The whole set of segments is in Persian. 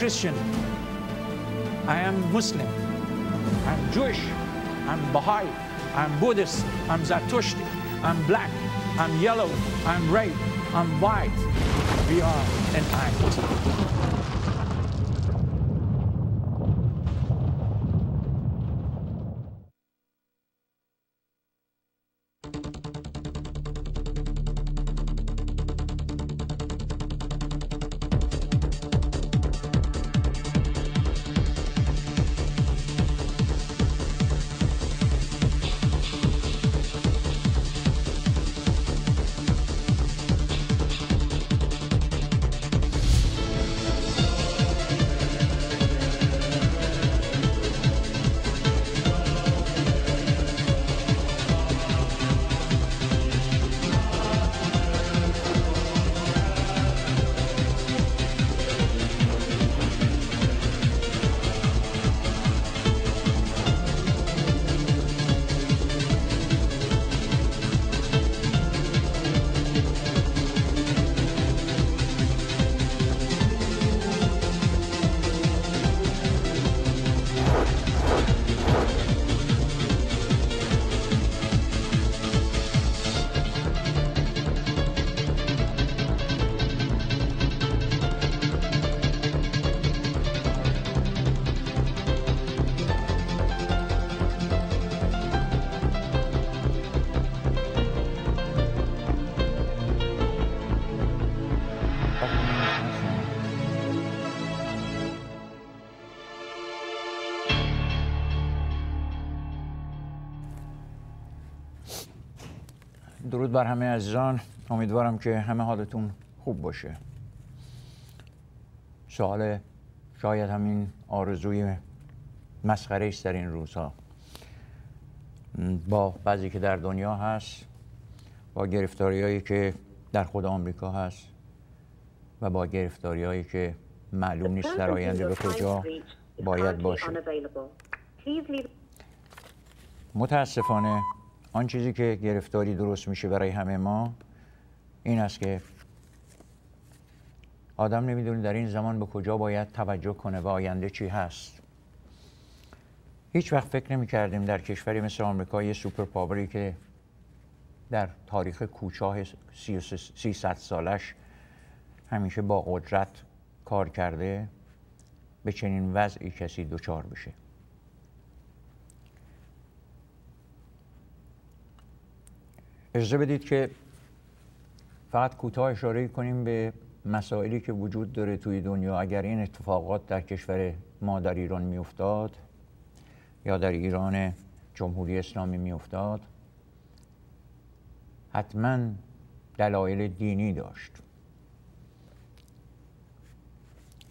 Christian. I am Muslim. I'm Jewish. I'm Baha'i. I'm Buddhist. I'm Zoroastrian. I'm black. I'm yellow. I'm red. I'm white. We are an act. درود بر همه عزیزان. امیدوارم که همه حالتون خوب باشه. سوال شاید همین آرزوی مسخره است در این روزها. با بعضی که در دنیا هست با گرفتاری هایی که در خود آمریکا هست و با گرفتاری هایی که معلوم نیست در آینده به کجا باید باشه. متاسفانه آن چیزی که گرفتاری درست میشه برای همه ما این است که آدم نمی‌دونه در این زمان به کجا باید توجه کنه و آینده چی هست. هیچ وقت فکر نمی کردیم در کشوری مثل آمریکا یه سوپر پاوری که در تاریخ کوچاه 300 سالش همیشه با قدرت کار کرده به چنین وضعی کسی دچار بشه. اجازه بدید که فقط کوتاه اشاره کنیم به مسائلی که وجود داره توی دنیا. اگر این اتفاقات در کشور ما در ایران میافتاد یا در ایران جمهوری اسلامی میافتاد حتما دلایل دینی داشت.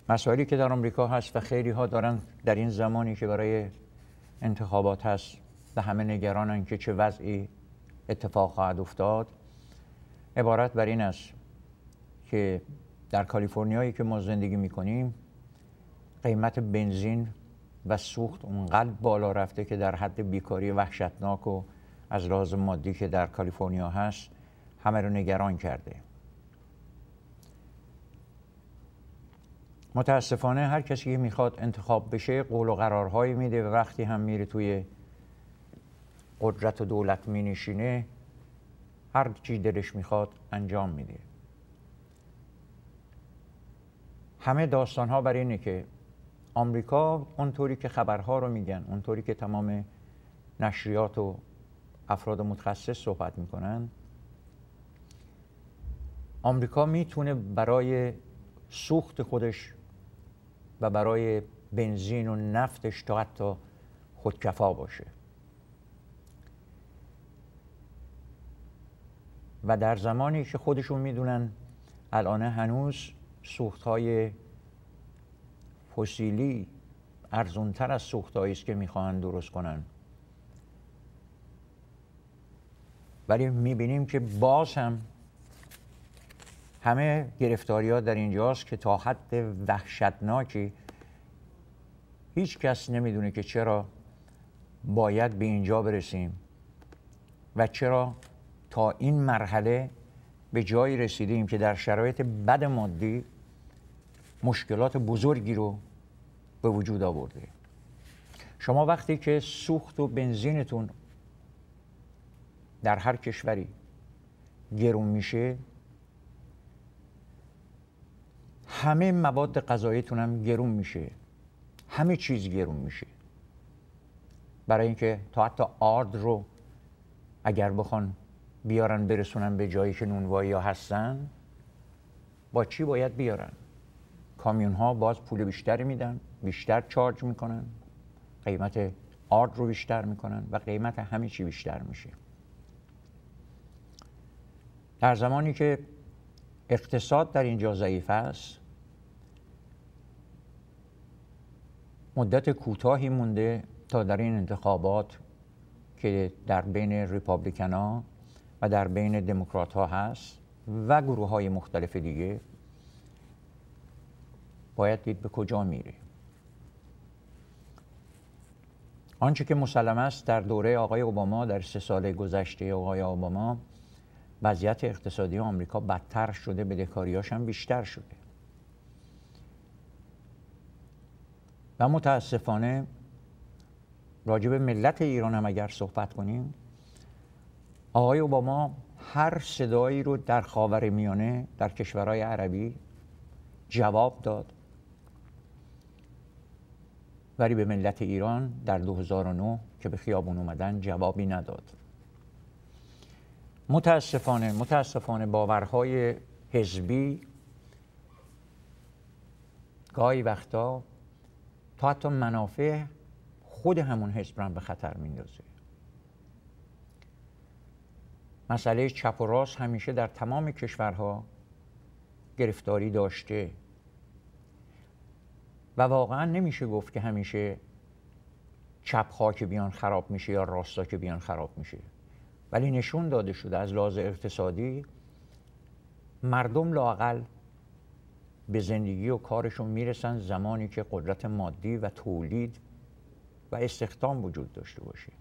مسائلی که در آمریکا هست و خیلی ها دارن در این زمانی که برای انتخابات هست و همه نگرانن که چه وضعی اتفاق خواهد افتاد. عبارت بر این است که در کالیفرنیایی که ما زندگی می‌کنیم قیمت بنزین و سوخت اونقدر بالا رفته که در حد بیکاری وحشتناک و از لحاظ مادی که در کالیفرنیا هست همه رو نگران کرده. متاسفانه هر کسی که می‌خواد انتخاب بشه قول و قرارهایی میده و وقتی هم میره توی قدرت و دولت می نشینه هر چی دلش می‌خواد انجام میده. همه داستان ها بر اینه که آمریکا اونطوری که خبرها رو میگن اونطوری که تمام نشریات و افراد متخصص صحبت می‌کنن آمریکا می‌تونه برای سوخت خودش و برای بنزین و نفتش تا حتی خودکفا باشه. و در زمانی که خودشون می‌دونن الان هنوز سوخت های فسیلی ارزونتر از سوخت است که می‌خواهند درست کنن ولی می‌بینیم که باز هم همه گرفتاری ها در اینجاست که تا حد وحشتناکی هیچ کس نمی‌دونه که چرا باید به اینجا برسیم و چرا تا این مرحله به جایی رسیدیم که در شرایط بد مادی مشکلات بزرگی رو به وجود آورده. شما وقتی که سوخت و بنزینتون در هر کشوری گرون میشه همه مواد غذاییتون هم گرون میشه. همه چیز گرون میشه. برای اینکه تا حتی آرد رو اگر بخوان بیارن برسونن به جایی که نونوایی ها هستن؟ با چی باید بیارن؟ کامیون ها باز پول بیشتری میدن بیشتر چارج می‌کنن قیمت آرد رو بیشتر می‌کنن و قیمت همه چی بیشتر میشه. در زمانی که اقتصاد در اینجا ضعیف است مدت کوتاهی مونده تا در این انتخابات که در بین ریپابلیکن ها و در بین دموکرات ها هست و گروه های مختلف دیگه. باید دید به کجا میره آنچه که مسلم است در دوره آقای اوباما در سه سال گذشته آقای اوباما وضعیت اقتصادی آمریکا بدتر شده بدهکاریاش هم بیشتر شده. و متاسفانه راجب ملت ایران هم اگر صحبت کنیم آقای اوباما هر صدایی رو در خاور میانه در کشورهای عربی جواب داد. ولی به ملت ایران در 2009 که به خیابون اومدن جوابی نداد. متاسفانه متاسفانه باورهای حزبی گاهی وقتا تا حتی منافع خود همون حزب به خطر میندازه. مسئله چپ و راست همیشه در تمام کشورها گرفتاری داشته. و واقعا نمیشه گفت که همیشه چپ ها که بیان خراب میشه یا راستا که بیان خراب میشه. ولی نشون داده شده از لحاظ اقتصادی مردم لاقل به زندگی و کارشون می‌رسن زمانی که قدرت مادی و تولید و استخدام وجود داشته باشه.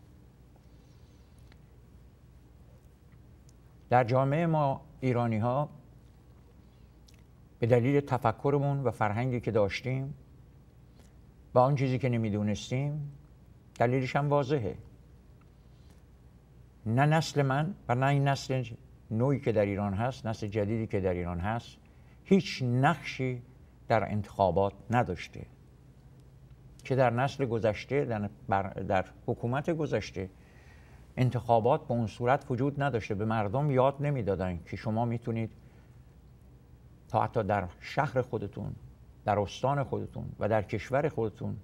در جامعه ما ایرانی ها به دلیل تفکرمون و فرهنگی که داشتیم و آن چیزی که نمی‌دونستیم دلیلش هم واضحه. نه نسل من و نه این نسل نوعی که در ایران هست نسل جدیدی که در ایران هست هیچ نقشی در انتخابات نداشته. که در نسل گذشته در, در حکومت گذشته انتخابات به اون صورت وجود نداشته. به مردم یاد نمی‌دادن که شما می‌تونید تا حتی در شهر خودتون در استان خودتون و در کشور خودتون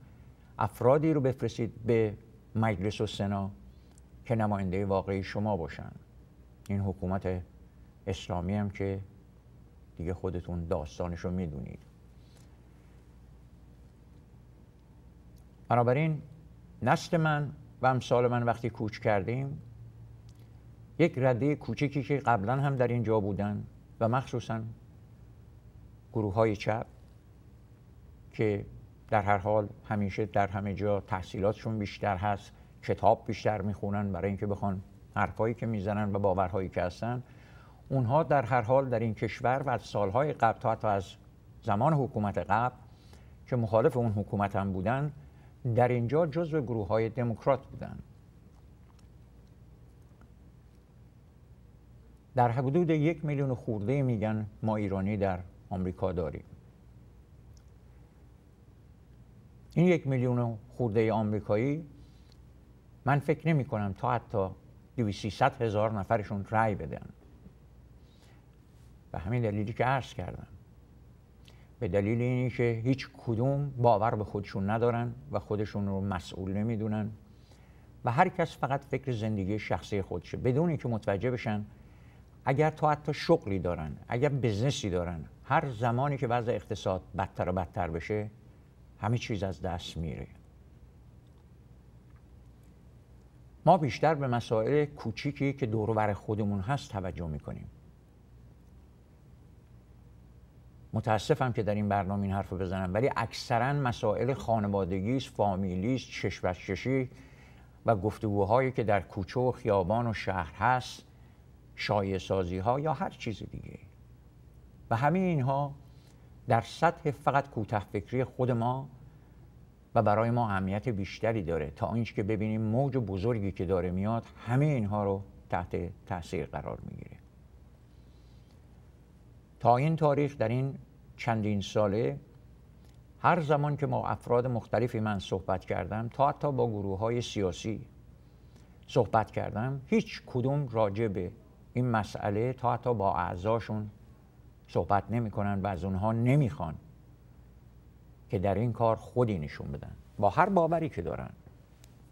افرادی رو بفرستید به مجلس و سنا که نماینده واقعی شما باشن. این حکومت اسلامی هم که دیگه خودتون داستانش رو می‌دونید. بنابراین نسل من و امثال من وقتی کوچ کردیم یک رده کوچکی که قبلا هم در اینجا بودن و مخصوصا گروه های چپ که در هر حال همیشه در همه جا تحصیلاتشون بیشتر هست کتاب بیشتر می‌خونن برای اینکه بخوان حرفایی که می‌زنن و باورهایی که هستن اونها در هر حال در این کشور و از سالهای قبل تا حتی از زمان حکومت قبل که مخالف اون حکومت هم بودن در اینجا جزو گروه های دموکرات بودن. در حدود یک میلیون خورده میگن ما ایرانی در آمریکا داریم. این یک میلیون خورده آمریکایی من فکر نمی کنم تا حتی 200 هزار نفرشون رأی بدن. به همین دلیلی که عرض کردم. به دلیل که هیچ کدوم باور به خودشون ندارن و خودشون رو مسئول نمی‌دونن و هر کس فقط فکر زندگی شخصی خودشه. بدون اینکه متوجه بشن اگر تا حتی شغلی دارن اگر بزنسی دارن هر زمانی که وضع اقتصاد بدتر و بدتر بشه همه چیز از دست میره. ما بیشتر به مسائل کوچیکی که دور خودمون هست توجه می‌کنیم. متاسفم که در این برنامه این حرف بزنم ولی اکثرا مسائل خانوادگی فامیلی چشم و گفتگوهایی که در کوچه و خیابان و شهر هست شایع سازی ها یا هر چیز دیگه و همه اینها در سطح فقط کوته فکری خود ما و برای ما اهمیت بیشتری داره تا اینکه که ببینیم موج بزرگی که داره میاد همه اینها رو تحت تاثیر قرار می‌گیره. تا این تاریخ در این چندین ساله هر زمان که ما افراد مختلفی من صحبت کردم تا حتی با گروه های سیاسی صحبت کردم هیچ کدوم راجع به این مسئله تا حتی با اعضاشون صحبت نمی‌کنن و از اونها نمی‌خوان که در این کار خودی نشون بدن. با هر باوری که دارن.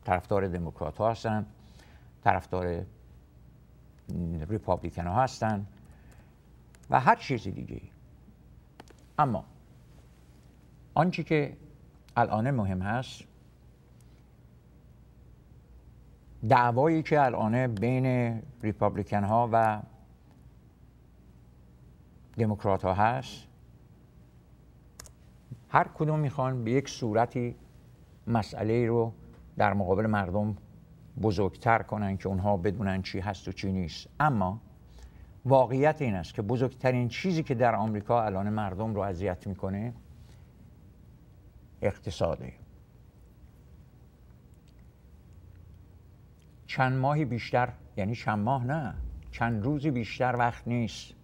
طرفدار دموکرات ها هستن طرفدار ریپابلیکن ها هستن. و هر چیزی دیگه اما آنچه که الان مهم هست دعوایی که الان بین ریپابلیکن ها و دموکرات ها هست هر کدوم می‌خوان به یک صورتی مسئله رو در مقابل مردم بزرگتر کنن که اونها بدونن چی هست و چی نیست. اما واقعیت این است که بزرگترین چیزی که در آمریکا الان مردم رو اذیت می‌کنه اقتصاده. چند ماهی بیشتر یعنی چند ماه نه چند روزی بیشتر وقت نیست.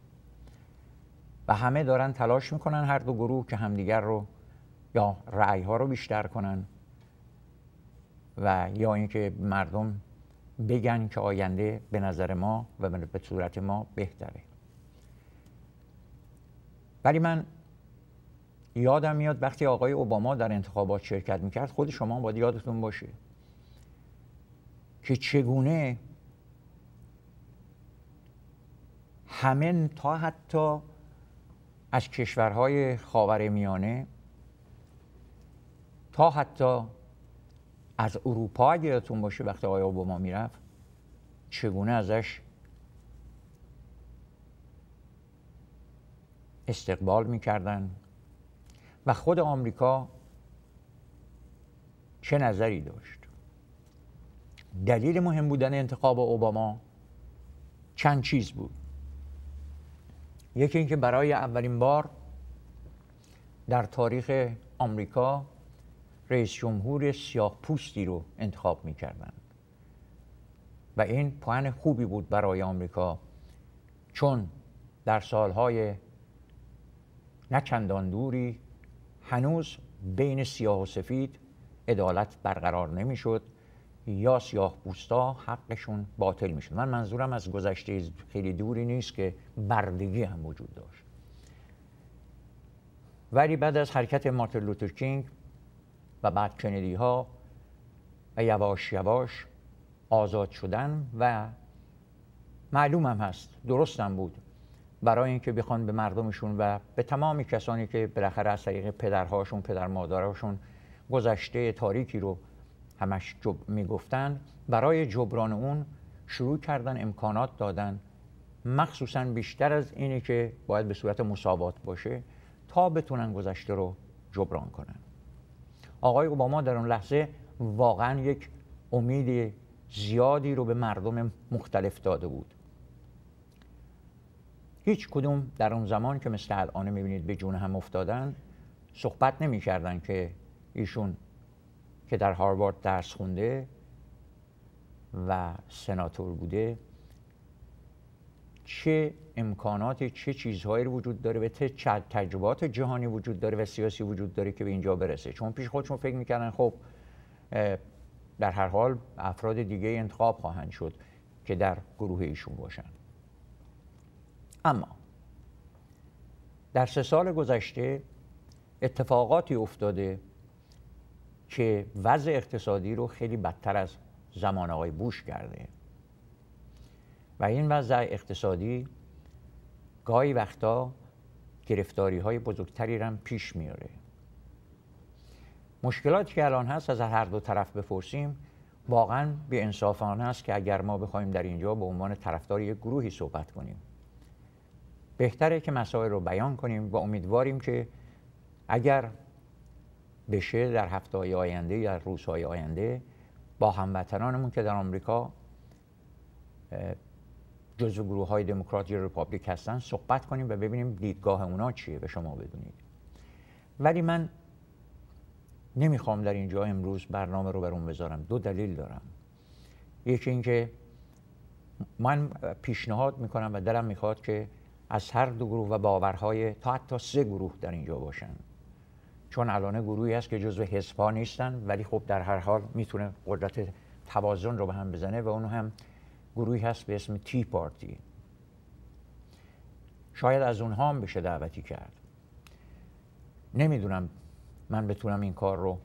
و همه دارن تلاش می‌کنن هر دو گروه که همدیگر رو یا رأی ها رو بیشتر کنن و یا اینکه مردم بگن که آینده به نظر ما و به صورت ما بهتره. ولی من یادم میاد وقتی آقای اوباما در انتخابات شرکت می‌کرد خود شما باید یادتون باشه که چگونه همه تا حتی از کشورهای خاور میانه تا حتی از اروپا اگه یادتون باشه وقتی آقای اوباما می‌رفت؟ چگونه ازش استقبال می‌کردن؟ و خود آمریکا چه نظری داشت؟ دلیل مهم بودن انتخاب اوباما چند چیز بود. یکی اینکه برای اولین بار در تاریخ آمریکا رئیس جمهور سیاه پوستی رو انتخاب می کردن. و این پوان خوبی بود برای آمریکا چون در سالهای نچندان دوری هنوز بین سیاه و سفید عدالت برقرار نمی‌شد یا سیاه پوستا حقشون باطل می‌شد من منظورم از گذشته خیلی دوری نیست که بردگی هم وجود داشت ولی بعد از حرکت مارتین لوتر کینگ و بعد کندی ها و یواش یواش آزاد شدن و معلوم هست درستم بود. برای اینکه بخوان به مردمشون و به تمامی کسانی که بالاخره از طریق پدرهاشون پدر مادرهاشون گذشته تاریکی رو همش جب می‌گفتن برای جبران اون شروع کردن امکانات دادن. مخصوصا بیشتر از اینی که باید به صورت مساوات باشه تا بتونن گذشته رو جبران کنن. آقای اوباما در اون لحظه واقعا یک امید زیادی رو به مردم مختلف داده بود. هیچ کدوم در اون زمان که مثل الان می‌بینید به جون هم افتادن صحبت نمی کردن که ایشون که در هاروارد درس خونده و سناتور بوده چه امکانات چه چیزهایی وجود داره و چه تجربات جهانی وجود داره و سیاسی وجود داره که به اینجا برسه. چون پیش خودشون فکر می‌کردن خب در هر حال افراد دیگه انتخاب خواهند شد که در گروه ایشون باشن. اما در سه سال گذشته اتفاقاتی افتاده که وضع اقتصادی رو خیلی بدتر از زمان آقای بوش کرده. و این وضع اقتصادی گاهی وقتا گرفتاری های بزرگتری هم پیش میاره مشکلاتی که الان هست از هر دو طرف بپرسیم واقعا به انصافانه است که اگر ما بخوایم در اینجا به عنوان طرفدار یک گروهی صحبت کنیم. بهتره که مسائل رو بیان کنیم و امیدواریم که اگر بشه در هفته های آینده یا روزهای آینده با هموطنانمون که در آمریکا جزو گروه های دموکرات یا ریپابلیک هستن صحبت کنیم و ببینیم دیدگاه اونا چیه به شما بدونید. ولی من نمی‌خوام در اینجا امروز برنامه رو برون بذارم. دو دلیل دارم. یکی اینکه من پیشنهاد می‌کنم و دلم می‌خواد که از هر دو گروه و باورهای تا حتی سه گروه در اینجا باشن. چون الان گروهی هست که جزو حزبها نیستن ولی خب در هر حال می‌تونه قدرت توازن رو به هم بزنه و اون هم گروهی هست به اسم تی پارتی. شاید از اونها هم بشه دعوتی کرد. نمی‌دونم من بتونم این کار رو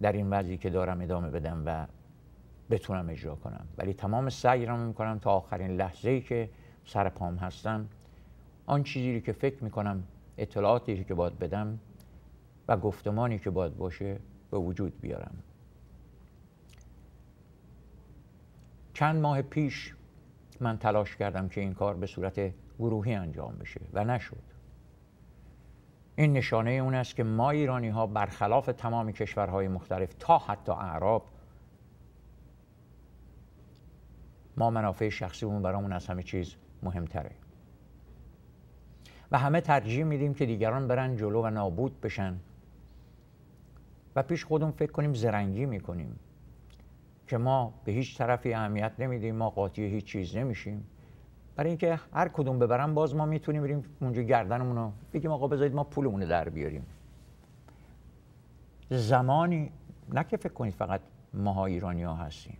در این وضعی که دارم ادامه بدم و بتونم اجرا کنم. ولی تمام سعی رو می‌کنم تا آخرین لحظه ای که سر پام هستم آن چیزی که فکر می‌کنم اطلاعاتی که باید بدم و گفتمانی که باید باشه به وجود بیارم. چند ماه پیش من تلاش کردم که این کار به صورت گروهی انجام بشه و نشد. این نشانه اون است که ما ایرانی ها برخلاف تمام کشورهای مختلف تا حتی اعراب ما منافع شخصیمون برامون از همه چیز مهمتره. و همه ترجیح میدیم که دیگران برن جلو و نابود بشن. و پیش خودمون فکر کنیم زرنگی می‌کنیم. که ما به هیچ طرفی اهمیت نمیدیم ما قاطی هیچ چیز نمیشیم. برای اینکه هر کدوم ببرن باز ما می‌تونیم بریم اونجا گردنمون رو بگیم آقا بذارید ما پولمون رو در بیاریم. زمانی نه که فکر کنید فقط ماها ایرانی ها هستیم.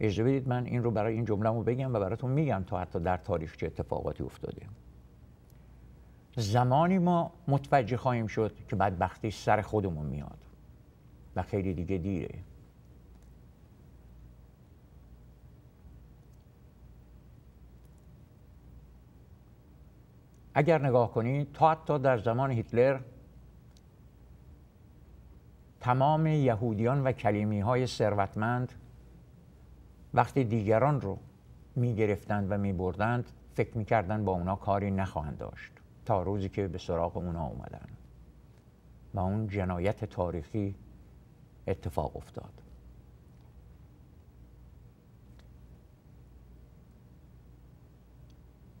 اجازه بدید من این رو برای این جمله رو بگم و براتون میگم تا حتی در تاریخ چه اتفاقاتی افتاده. زمانی ما متوجه خواهیم شد که بدبختی سر خودمون میاد و خیلی دیگه دیره. اگر نگاه کنید تا حتی در زمان هیتلر تمام یهودیان و کلیمی های ثروتمند وقتی دیگران رو می گرفتند و می بردند فکر می کردن با اونا کاری نخواهند داشت تا روزی که به سراغ اونا اومدن. و اون جنایت تاریخی اتفاق افتاد.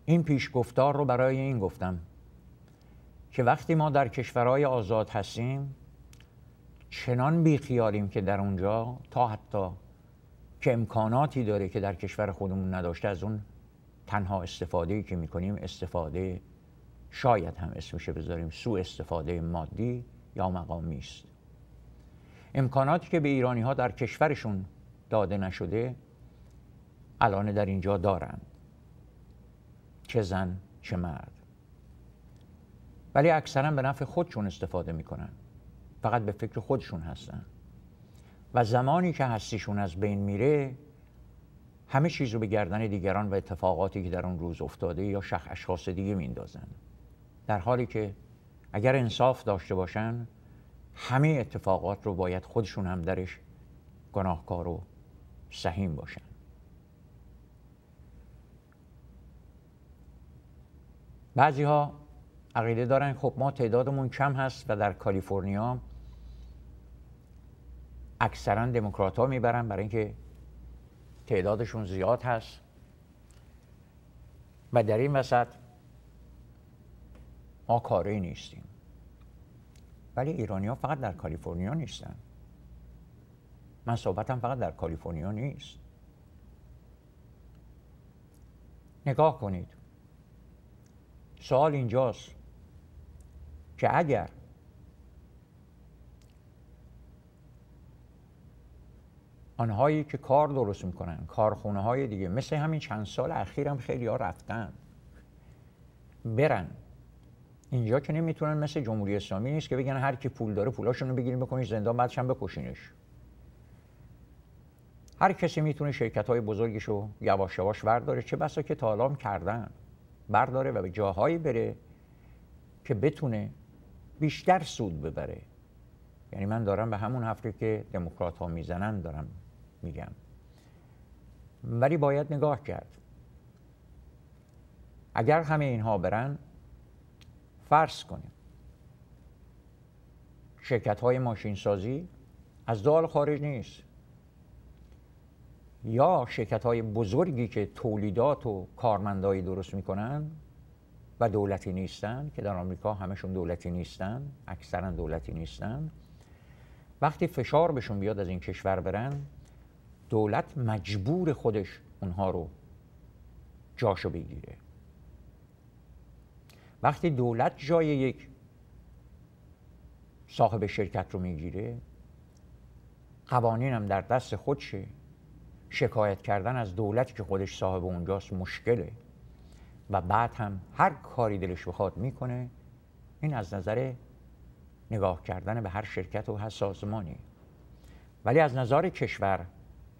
این پیشگفتار رو برای این گفتم که وقتی ما در کشورهای آزاد هستیم چنان بیخیالیم که در اونجا تا حتی که امکاناتی داره که در کشور خودمون نداشته از اون تنها استفاده که می‌کنیم استفاده شاید هم اسمشه بذاریم سو استفاده مادی یا مقامی است. امکاناتی که به ایرانی ها در کشورشون داده نشده الان در اینجا دارند چه زن چه مرد. ولی اکثرا به نفع خودشون استفاده می‌کنن. فقط به فکر خودشون هستن. و زمانی که هستیشون از بین میره همه چیز رو به گردن دیگران و اتفاقاتی که در اون روز افتاده یا شخ اشخاص دیگه میندازن در حالی که اگر انصاف داشته باشن همه اتفاقات رو باید خودشون هم درش گناهکار و سهیم باشن. بعضی ها عقیده دارن خب ما تعدادمون کم هست و در کالیفرنیا اکثرا دموکرات ها می‌برن برای اینکه تعدادشون زیاد هست. و در این وسط ما کاری نیستیم. ولی ایرانی ها فقط در کالیفرنیا نیستن. من صحبتم فقط در کالیفرنیا نیست. نگاه کنید. سوال اینجاست که اگر آنهایی که کار درست می‌کنن کارخونه های دیگه مثل همین چند سال اخیر هم خیلی ها رفتن برن. اینجا که نمی‌تونن مثل جمهوری اسلامی نیست که بگن هر کی پول داره پولاشونو رو بگیریم بکنید زندان بعدش هم بکشینش. هر کسی می‌تونه شرکت های بزرگش رو یواش یواش ورداره چه بسا که تا کردن. برداره و به جاهایی بره که بتونه بیشتر سود ببره. یعنی من دارم به همون حرفی که دموکرات ها می‌زنن دارم میگم. ولی باید نگاه کرد. اگر همه اینها برن فرض کنیم. شرکت های ماشین سازی از دال خارج نیست. یا شرکت های بزرگی که تولیدات و کارمندایی درست می‌کنن و دولتی نیستن که در آمریکا همشون دولتی نیستن اکثرا دولتی نیستن. وقتی فشار بهشون بیاد از این کشور برن دولت مجبور خودش اونها رو جاشو بگیره. وقتی دولت جای یک صاحب شرکت رو می‌گیره قوانین هم در دست خودشه. شکایت کردن از دولتی که خودش صاحب اونجاست مشکله. و بعد هم هر کاری دلش بخواد می‌کنه این از نظر نگاه کردن به هر شرکت و هر سازمانی. ولی از نظر کشور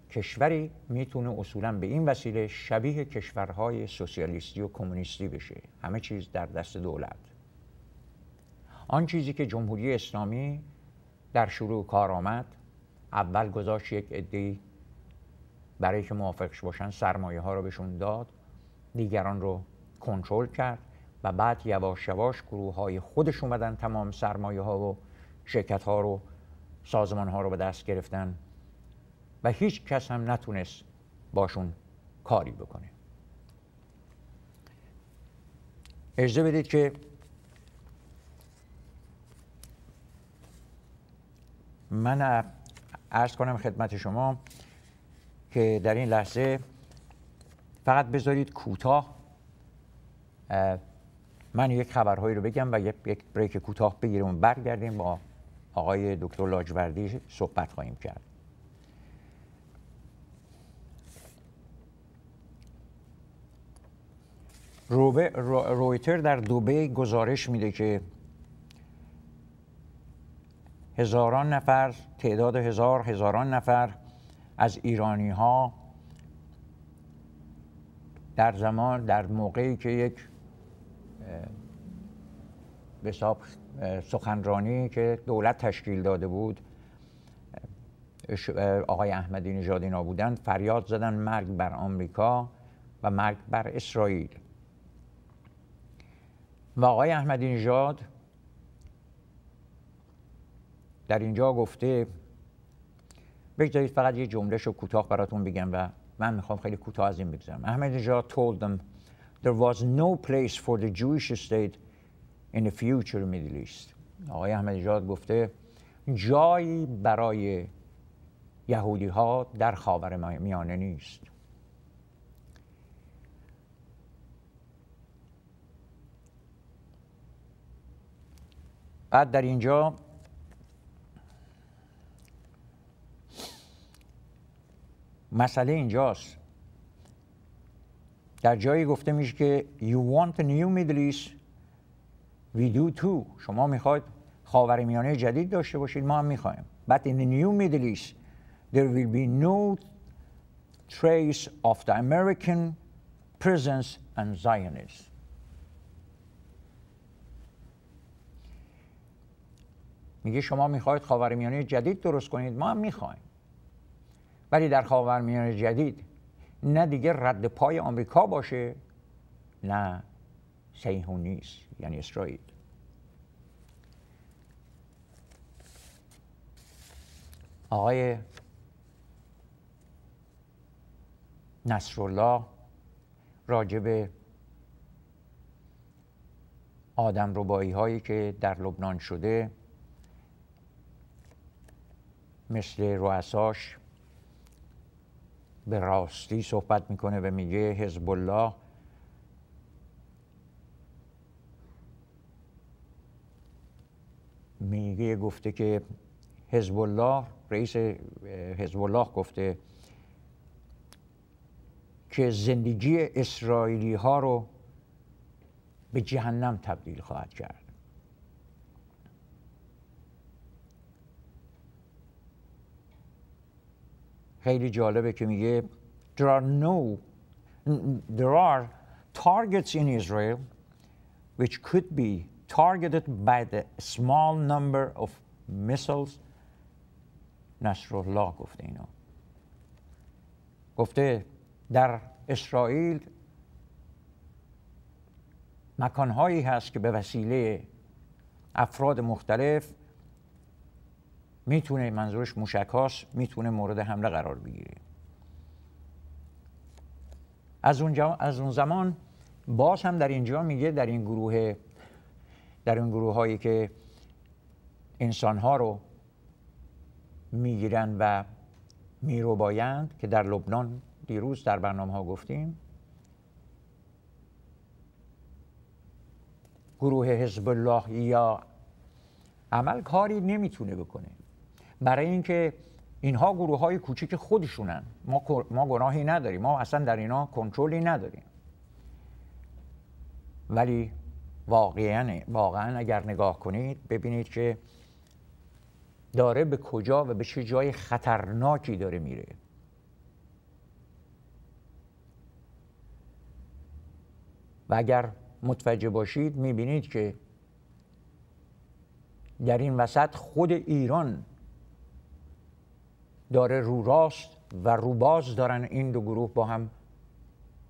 کشوری می‌تونه اصولا به این وسیله شبیه کشورهای سوسیالیستی و کمونیستی بشه. همه چیز در دست دولت. آن چیزی که جمهوری اسلامی در شروع کار آمد اول گذاشت یک عدهای برای که موافقش باشن سرمایه ها رو بهشون داد دیگران رو کنترل کرد و بعد یواش یواش گروه های خودش اومدن تمام سرمایه ها و شرکت ها رو سازمان ها رو به دست گرفتن و هیچ کس هم نتونست باشون کاری بکنه. اجازه بدید که من ارز کنم خدمت شما که در این لحظه فقط بذارید کوتاه من یک خبرهایی رو بگم و یک بریک کوتاه بگیریم برگردیم با آقای دکتر لاجوردی صحبت خواهیم کرد. رویتر در دوبه گزارش میده که هزاران نفر تعداد هزار هزاران نفر از ایرانی ها در زمان در موقعی که یک به سخنرانی که دولت تشکیل داده بود آقای احمدی نژاد اینا بودن فریاد زدن مرگ بر آمریکا و مرگ بر اسرائیل. و آقای احمدی نژاد در اینجا گفته بگذارید فقط یه جمله شو کوتاه براتون بگم و من می‌خوام خیلی کوتاه از این بگذارم. احمد نژاد told them there was no place for the Jewish state in the future Middle East. آقای احمد نژاد گفته جایی برای یهودی ها در خاور میانه نیست. بعد در اینجا مسئله اینجاست. در جایی گفته میشه که you want a new Middle East we do too. شما می‌خواید میانه جدید داشته باشید ما هم می‌خوایم. But in the new Middle East there will be no trace of the American presence and Zionism میگه شما می‌خواید میانه جدید درست کنید ما هم می‌خوایم. ولی در خاورمیانه جدید نه دیگه رد پای آمریکا باشه نه سیهونیست یعنی اسرائیل. آقای نصرالله راجب آدم ربایی هایی که در لبنان شده مثل رؤساش به راستی صحبت می‌کنه و میگه حزب الله میگه گفته که حزب الله رئیس حزب الله گفته که زندگی اسرائیلی ها رو به جهنم تبدیل خواهد کرد. خیلی جالبه که میگه there are no there are targets in Israel which could be targeted by the small number of missiles نصرالله گفته اینا گفته در اسرائیل مکانهایی هست که به وسیله افراد مختلف می‌تونه منظورش موشک می‌تونه مورد حمله قرار بگیره. از اون, از اون زمان باز هم در اینجا میگه در این گروه در این گروه هایی که انسان ها رو می‌گیرن و میروبایند که در لبنان دیروز در برنامه ها گفتیم گروه حزب الله یا عمل کاری نمی‌تونه بکنه. برای اینکه اینها گروه های کوچیک خودشونن. ما, ما گناهی نداریم. ما اصلا در اینا کنترلی نداریم. ولی واقعا واقعا اگر نگاه کنید ببینید که داره به کجا و به چه جای خطرناکی داره میره. و اگر متوجه باشید می‌بینید که در این وسط خود ایران داره رو راست و روباز دارن این دو گروه با هم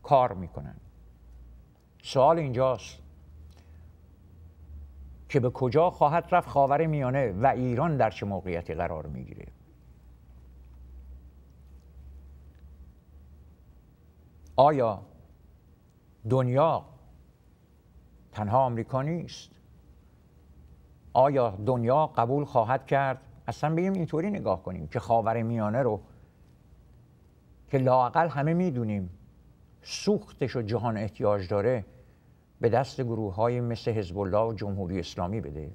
کار می‌کنن. سوال اینجاست که به کجا خواهد رفت خاور میانه و ایران در چه موقعیتی قرار می‌گیره؟ آیا دنیا تنها آمریکا نیست؟ آیا دنیا قبول خواهد کرد اصلا بگیم اینطوری نگاه کنیم که خاور میانه رو که لاقل همه می‌دونیم سوختش و جهان احتیاج داره به دست گروه های مثل حزب الله و جمهوری اسلامی بده.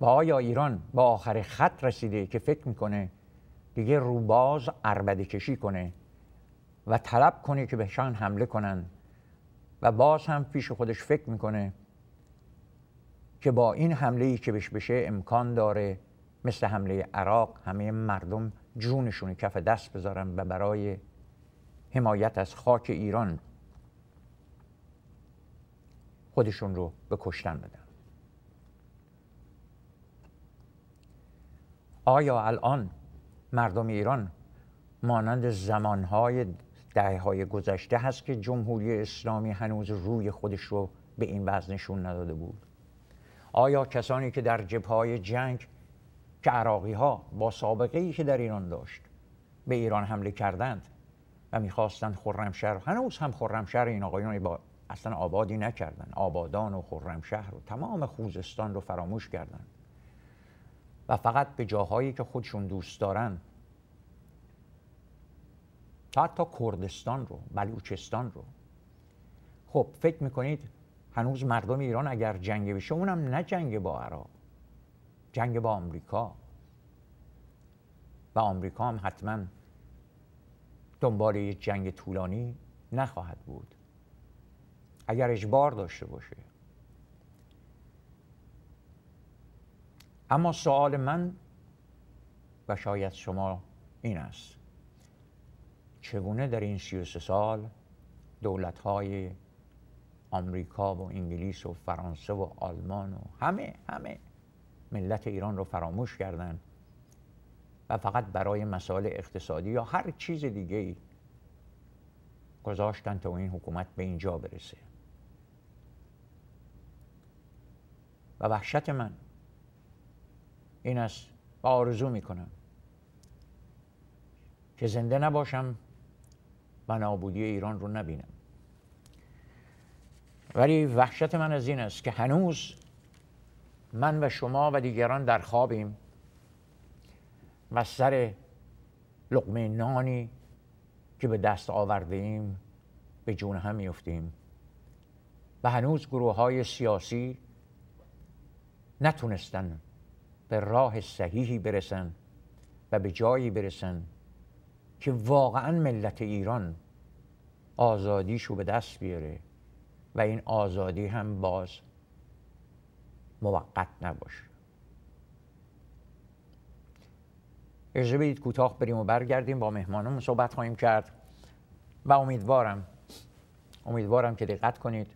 و آیا ایران با آخر خط رسیده که فکر می‌کنه دیگه روباز عربده کشی کنه و طلب کنه که بهشان حمله کنن و باز هم پیش خودش فکر می‌کنه که با این حمله ای که بهش بشه امکان داره مثل حمله عراق همه مردم جونشون کف دست بذارن و برای حمایت از خاک ایران خودشون رو به کشتن بدن. آیا الان مردم ایران مانند زمانهای دهه های گذشته هست که جمهوری اسلامی هنوز روی خودش رو به این وزن نشون نداده بود؟ آیا کسانی که در جبهه جنگ که عراقی ها با سابقه ای که در ایران داشت به ایران حمله کردند و می‌خواستند خرمشهر هنوز هم خرمشهر این آقایون با اصلا آبادی نکردن آبادان و خرمشهر و تمام خوزستان رو فراموش کردند و فقط به جاهایی که خودشون دوست دارن تا حتی کردستان رو بلوچستان رو. خب فکر می‌کنید هنوز مردم ایران اگر جنگ بشه اونم نه جنگ با عراق جنگ با آمریکا. و آمریکا هم حتما دنبال یک جنگ طولانی نخواهد بود. اگر اجبار داشته باشه. اما سوال من و شاید شما این است. چگونه در این 33 سال دولت های آمریکا و انگلیس و فرانسه و آلمان و همه همه ملت ایران رو فراموش کردن. و فقط برای مسائل اقتصادی یا هر چیز دیگه ای گذاشتن تا این حکومت به اینجا برسه. و وحشت من این است و آرزو می‌کنم که زنده نباشم و نابودی ایران رو نبینم. ولی وحشت من از این است که هنوز من و شما و دیگران در خوابیم و سر لقمه نانی که به دست آورده ایم به جون هم میفتیم و هنوز گروه های سیاسی نتونستن به راه صحیحی برسن و به جایی برسن که واقعا ملت ایران آزادیشو به دست بیاره. و این آزادی هم باز موقت نباشه. اجازه بدید کوتاه بریم و برگردیم. با مهمانمون صحبت خواهیم کرد. و امیدوارم امیدوارم که دقت کنید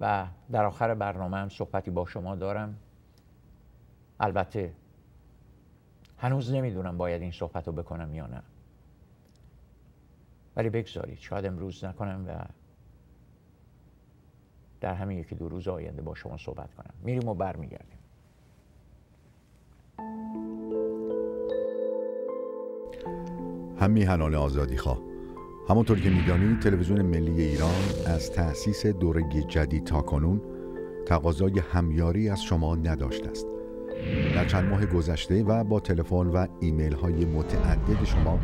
و در آخر برنامه هم صحبتی با شما دارم. البته هنوز نمی‌دونم باید این صحبت رو بکنم یا نه. ولی بگذارید شاید امروز نکنم و در همین یکی دو روز آینده با شما صحبت کنم. میریم و برمیگردیم. هم میهنان آزادی خواه. همونطور که می‌دانید تلویزیون ملی ایران از تأسیس دوره جدید تا کنون تقاضای همیاری از شما نداشته است. در چند ماه گذشته و با تلفن و ایمیل های متعدد شما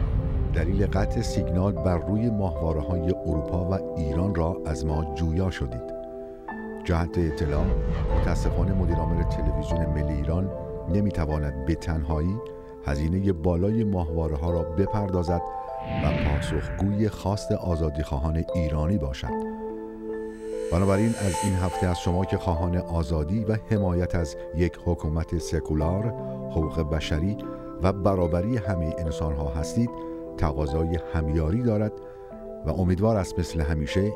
دلیل قطع سیگنال بر روی ماهواره های اروپا و ایران را از ما جویا شدید. جهت اطلاع. متاسفانه مدیرعامل تلویزیون ملی ایران نمی‌تواند به تنهایی هزینه بالای ماهواره ها را بپردازد و پاسخگوی خواست خواهان ایرانی باشد. بنابراین از این هفته از شما که خواهان آزادی و حمایت از یک حکومت سکولار حقوق بشری و برابری همه انسان ها هستید تقاضای همیاری دارد و امیدوار است مثل همیشه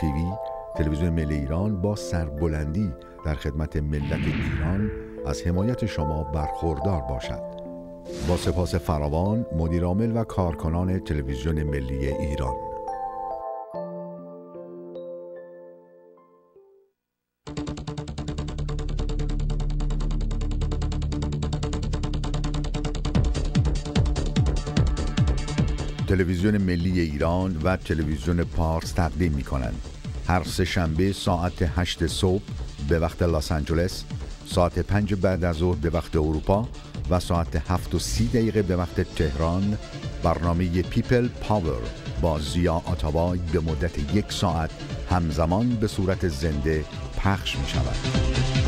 تیوی تلویزیون ملی ایران با سربلندی در خدمت ملت ایران از حمایت شما برخوردار باشد. با سپاس فراوان مدیرعامل و کارکنان تلویزیون ملی ایران. تلویزیون ملی ایران و تلویزیون پارس تقدیم می کنند هر سه شنبه ساعت 8 صبح به وقت لس آنجلس ساعت 5 بعد از ظهر به وقت اروپا و ساعت 7 و 30 دقیقه به وقت تهران برنامه People Power با ضیا آتابای به مدت یک ساعت همزمان به صورت زنده پخش می شود.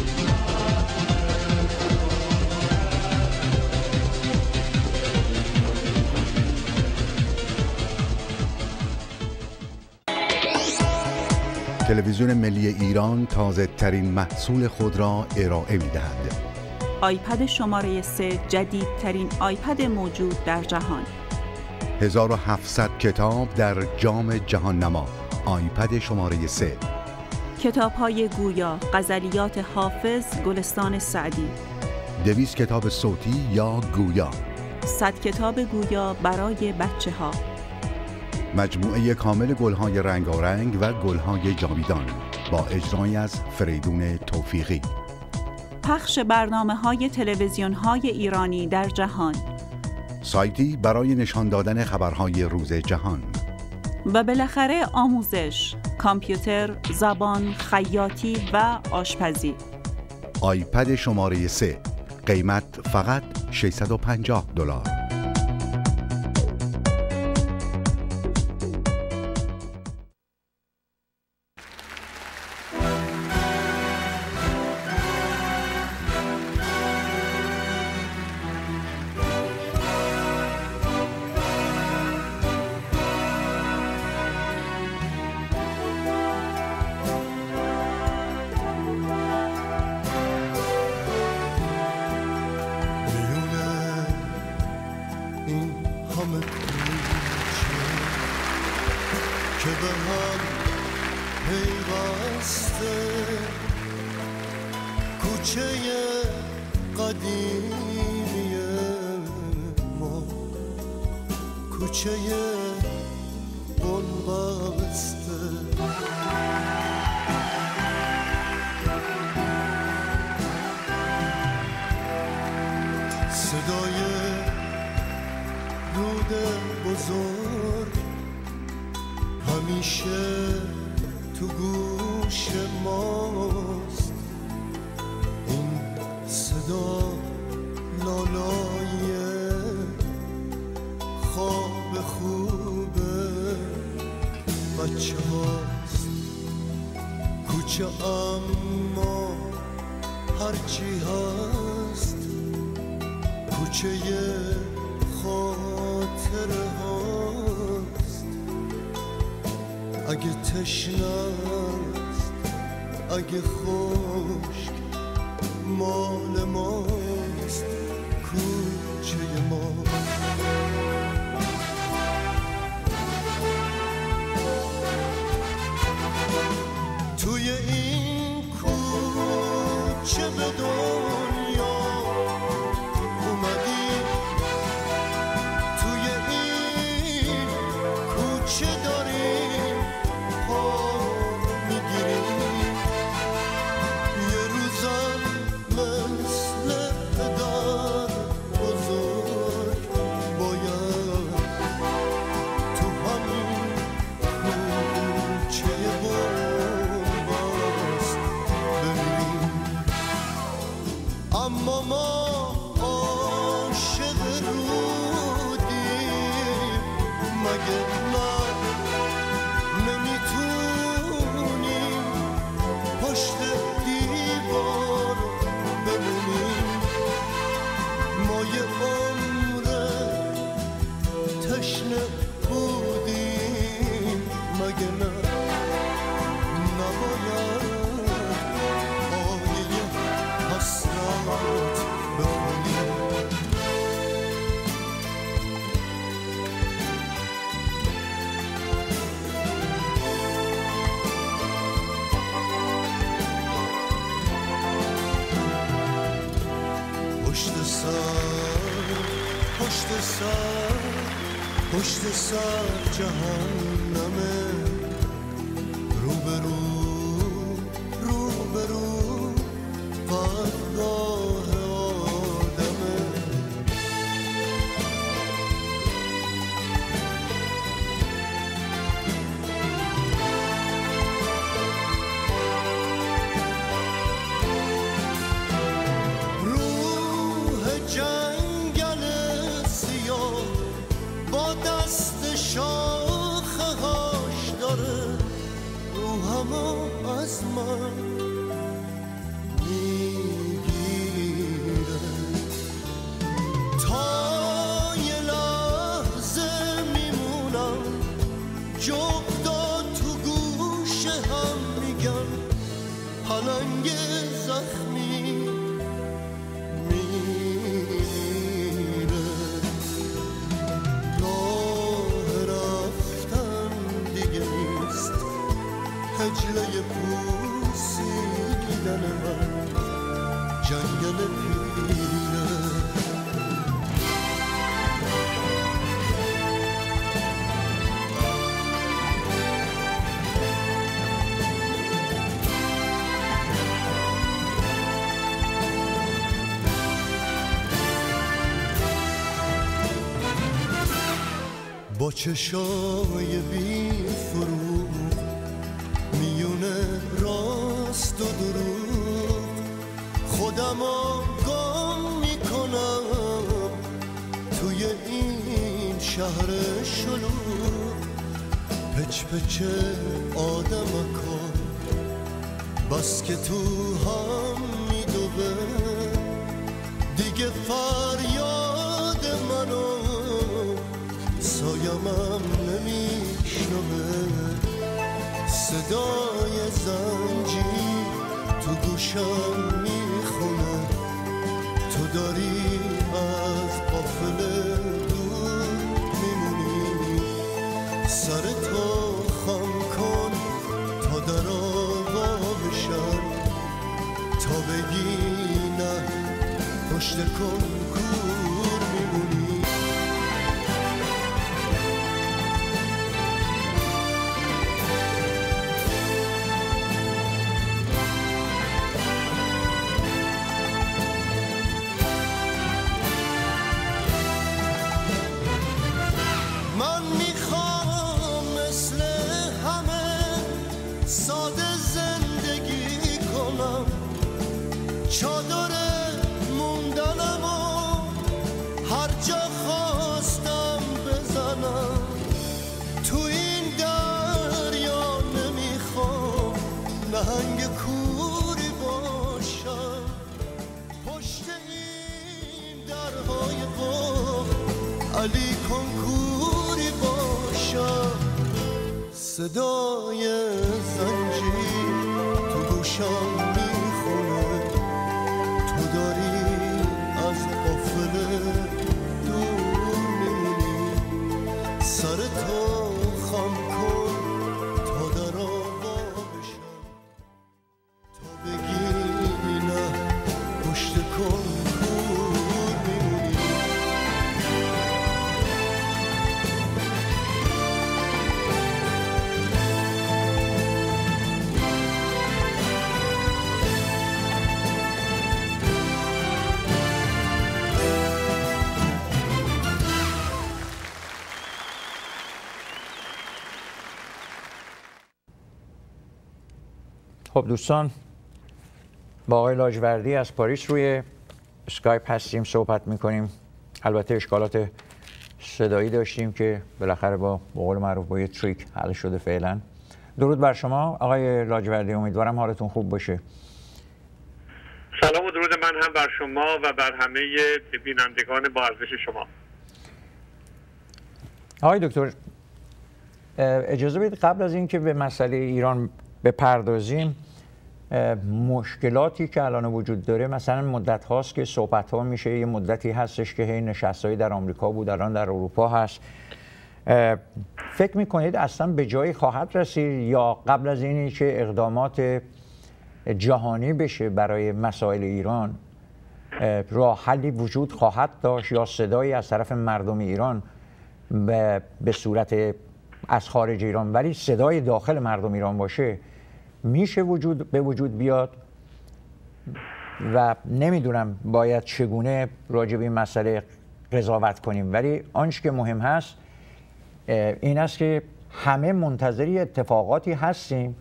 تلویزیون ملی ایران تازه ترین محصول خود را ارائه می دهد. آیپد شماره 3 جدیدترین آیپد موجود در جهان. 1700 کتاب در جام جهان نما آیپد شماره 3 کتاب های گویا غزلیات حافظ گلستان سعدی. دویست کتاب صوتی یا گویا؟ صد کتاب گویا برای بچه ها مجموعه کامل گلهای رنگارنگ و گلهای جاویدان با اجرای از فریدون توفیقی. پخش برنامه های تلویزیون های ایرانی در جهان. سایتی برای نشان دادن خبرهای روز جهان. و بالاخره آموزش کامپیوتر، زبان، خیاطی و آشپزی. آیپد شماره 3 قیمت فقط 650 دلار. بچه هاست. کوچه اما هرچی هست کوچه خاطر هاست. اگه تشنه است اگه خوش مال با چشای بی فرو میونه راست و دروغ خودم گم می‌کنم توی این شهر شلوغ. پچ پچ آدم کن بس که تو هم میدوه دیگه فریاد سایمم نمیشنوه. صدای زنجی تو گوشم می‌خونه. تو داری از قافله دور میمونی. سر تو خم کن تا در بشن تا بگی نه پشت کن. خب دوستان با آقای لاجوردی از پاریس روی اسکایپ هستیم صحبت می‌کنیم. البته اشکالات صدایی داشتیم که بالاخره به قول معروف با یه trick حل شده فعلا. درود بر شما. آقای لاجوردی امیدوارم حالتون خوب باشه. سلام و درود من هم بر شما و بر همه بینندگان با ارزش شما. آقای دکتر اجازه بدید قبل از اینکه به مسئله ایران بپردازیم مشکلاتی که الان وجود داره مثلا مدت هاست که صحبت ها میشه یه مدتی هستش که هی نشستایی در آمریکا بود الان در اروپا هست. فکر می‌کنید اصلا به جایی خواهد رسید یا قبل از اینی که اقدامات جهانی بشه برای مسائل ایران راه حلی وجود خواهد داشت یا صدایی از طرف مردم ایران به صورت از خارج ایران ولی صدای داخل مردم ایران باشه؟ میشه وجود به وجود بیاد و نمی‌دونم باید چگونه راجع به این مسئله قضاوت کنیم. ولی آنچه که مهم هست این است که همه منتظری اتفاقاتی هستیم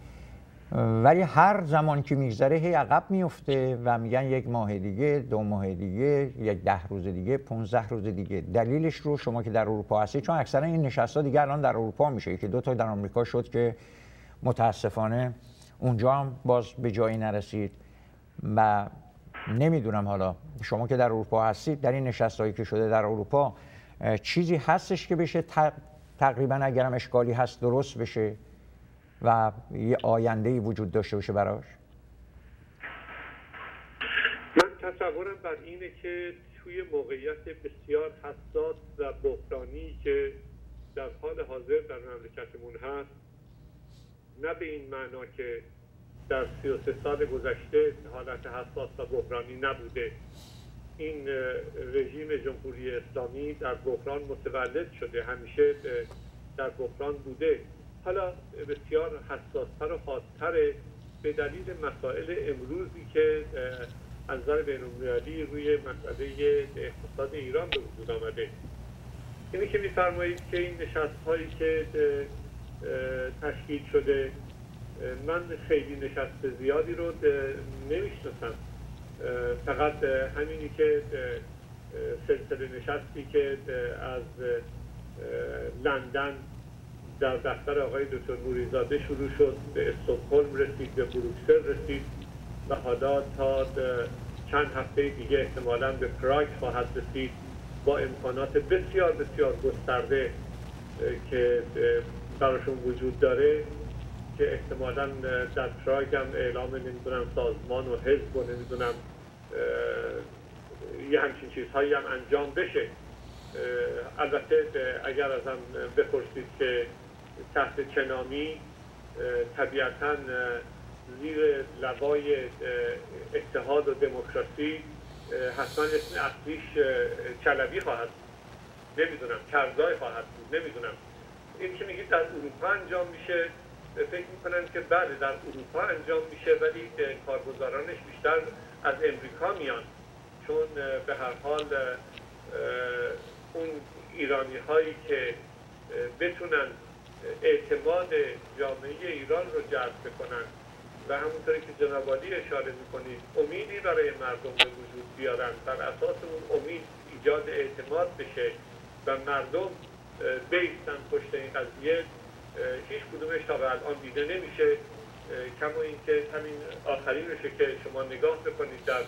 ولی هر زمان که میگذره هی عقب میفته و میگن یک ماه دیگه دو ماه دیگه یک ده روز دیگه 15 روز دیگه. دلیلش رو شما که در اروپا هستید چون اکثرا این نشست ها دیگه الان در اروپا میشه. که دو تا در آمریکا شد که متاسفانه اونجا هم باز به جایی نرسید و نمی‌دونم حالا شما که در اروپا هستید در این نشست هایی که شده در اروپا چیزی هستش که بشه تقریبا اگرم اشکالی هست درست بشه و یه آینده ای وجود داشته باشه براش؟ من تصورم بر اینه که توی موقعیت بسیار حساس و بحرانی که در حال حاضر در مملکتمون هست نه به این معنا که در 33 سال گذشته حالت حساس و بحرانی نبوده. این رژیم جمهوری اسلامی در بحران متولد شده همیشه در بحران بوده. حالا بسیار حساستر و خاصتر به دلیل مسائل امروزی که از نظر روی مسئله اقتصاد ایران به وجود آمده. اینی که میفرمایید که این نشست هایی که تشکیل شده. من خیلی نشست زیادی رو نمی‌شناسم. فقط همینی که سلسله نشستی که از لندن در دفتر آقای دکتر نوریزاده شروع شد به استکهلم رسید به بروکسل رسید و حالا تا چند هفته دیگه احتمالا به پراگ خواهد رسید با امکانات بسیار بسیار گسترده که براشون وجود داره که احتمالا در پراگ هم اعلام نمی‌دونم سازمان و حزب و نمی‌دونم یه همچین چیزهایی هم انجام بشه. البته اگر ازم بپرسید که تحت چنامی طبیعتا زیر لوای اتحاد و دموکراسی حتما اسم اصلیش چلبی خواهد نمی‌دونم کرزای خواهد بود. نمی‌دونم. این که میگید در اروپا انجام میشه؟ فکر می‌کنن که بله در اروپا انجام میشه ولی کارگزارانش بیشتر از امریکا میان. چون به هر حال اون ایرانی هایی که بتونن اعتماد جامعه ایران رو جذب بکنن و همونطوری که جنابالی اشاره می‌کنید امیدی برای مردم به وجود بیارن بر اساس اون امید ایجاد اعتماد بشه و مردم بیستن پشت این قضیه هیچ کدومش تا به الان دیده نمیشه. کما اینکه همین آخرین رشه که شما نگاه بکنید در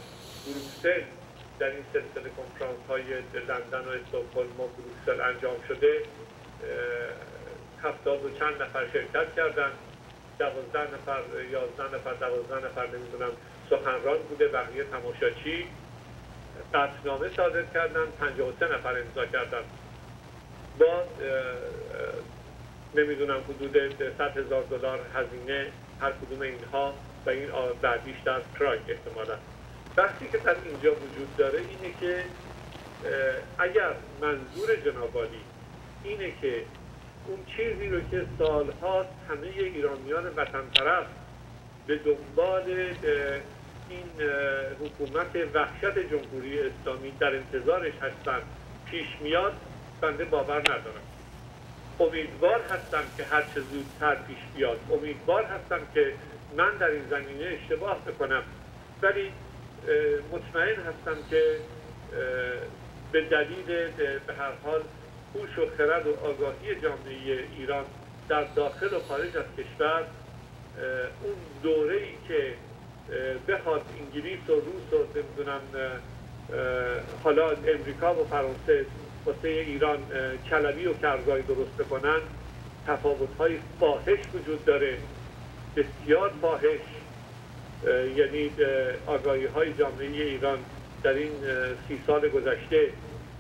بروکسل در این سلسله کنفرانس های لندن و استکهلم و بروکسل انجام شده هفتاد و چند نفر شرکت کردن. دوازده نفر یازده نفر دوازده نفر نمی‌دونم سخنران بوده بقیه تماشاچی. قطنامه صادر کردن سه نفر امضا کردن. با نمی‌دونم حدود 100 هزار دلار هزینه هر کدوم اینها و این بعدیش در پراگ احتمالا. بحثی که در اینجا وجود داره اینه که اگر منظور جنابالی اینه که اون چیزی رو که سالها همه ایرانیان وطن طرف به دنبال این حکومت وحشت جمهوری اسلامی در انتظارش هستن پیش میاد بنده باور ندارم. امیدوار هستم که هر چه زودتر پیش بیاد. امیدوار هستم که من در این زمینه اشتباه بکنم. ولی مطمئن هستم که به دلیل به هر حال هوش و خرد و آگاهی جامعه ایران در داخل و خارج از کشور اون دوره ای که بخواد انگلیس و روس و نمی‌دونم حالا امریکا و فرانسه واسه ایران کلمی و کرزایی درست بکنن تفاوت های فاحش وجود داره. بسیار فاحش. یعنی آگاهی های جامعه ایران در این سی سال گذشته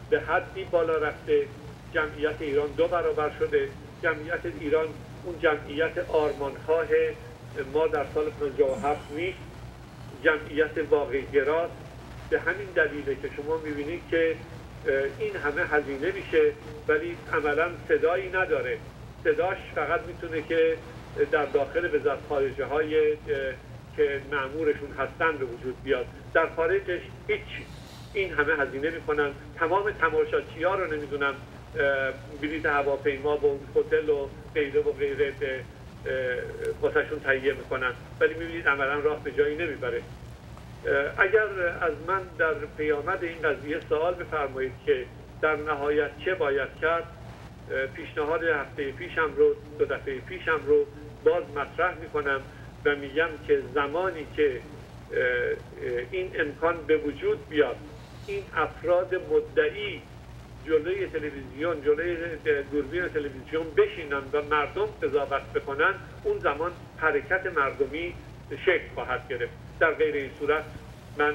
به حدی بالا رفته. جمعیت ایران دو برابر شده. جمعیت ایران اون جمعیت آرمانخواه ما در سال 57 نیست. جمعیت واقعی به همین دلیله که شما می‌بینید که این همه هزینه میشه ولی عملا صدایی نداره. صداش فقط می‌تونه که در داخل وزارت خارجه های که معمورشون هستن به وجود بیاد. در خارجش هیچ این همه هزینه می‌کنن. تمام تماشاچی ها رو نمی‌دونم بلیت هواپیما و هتل و غیره و غیره واسهشون تهیه می‌کنن. ولی می‌بینید عملا راه به جایی نمی‌بره. اگر از من در پیامد این قضیه سوال بفرمایید که در نهایت چه باید کرد پیشنهاد هفته پیشم رو دو دفعه پیشم رو باز مطرح می‌کنم و میگم که زمانی که این امکان به وجود بیاد این افراد مدعی جلوی تلویزیون جلوی دوربین تلویزیون بشینن و مردم قضاوت بکنن اون زمان حرکت مردمی شکل خواهد گرفت. در غیر این صورت من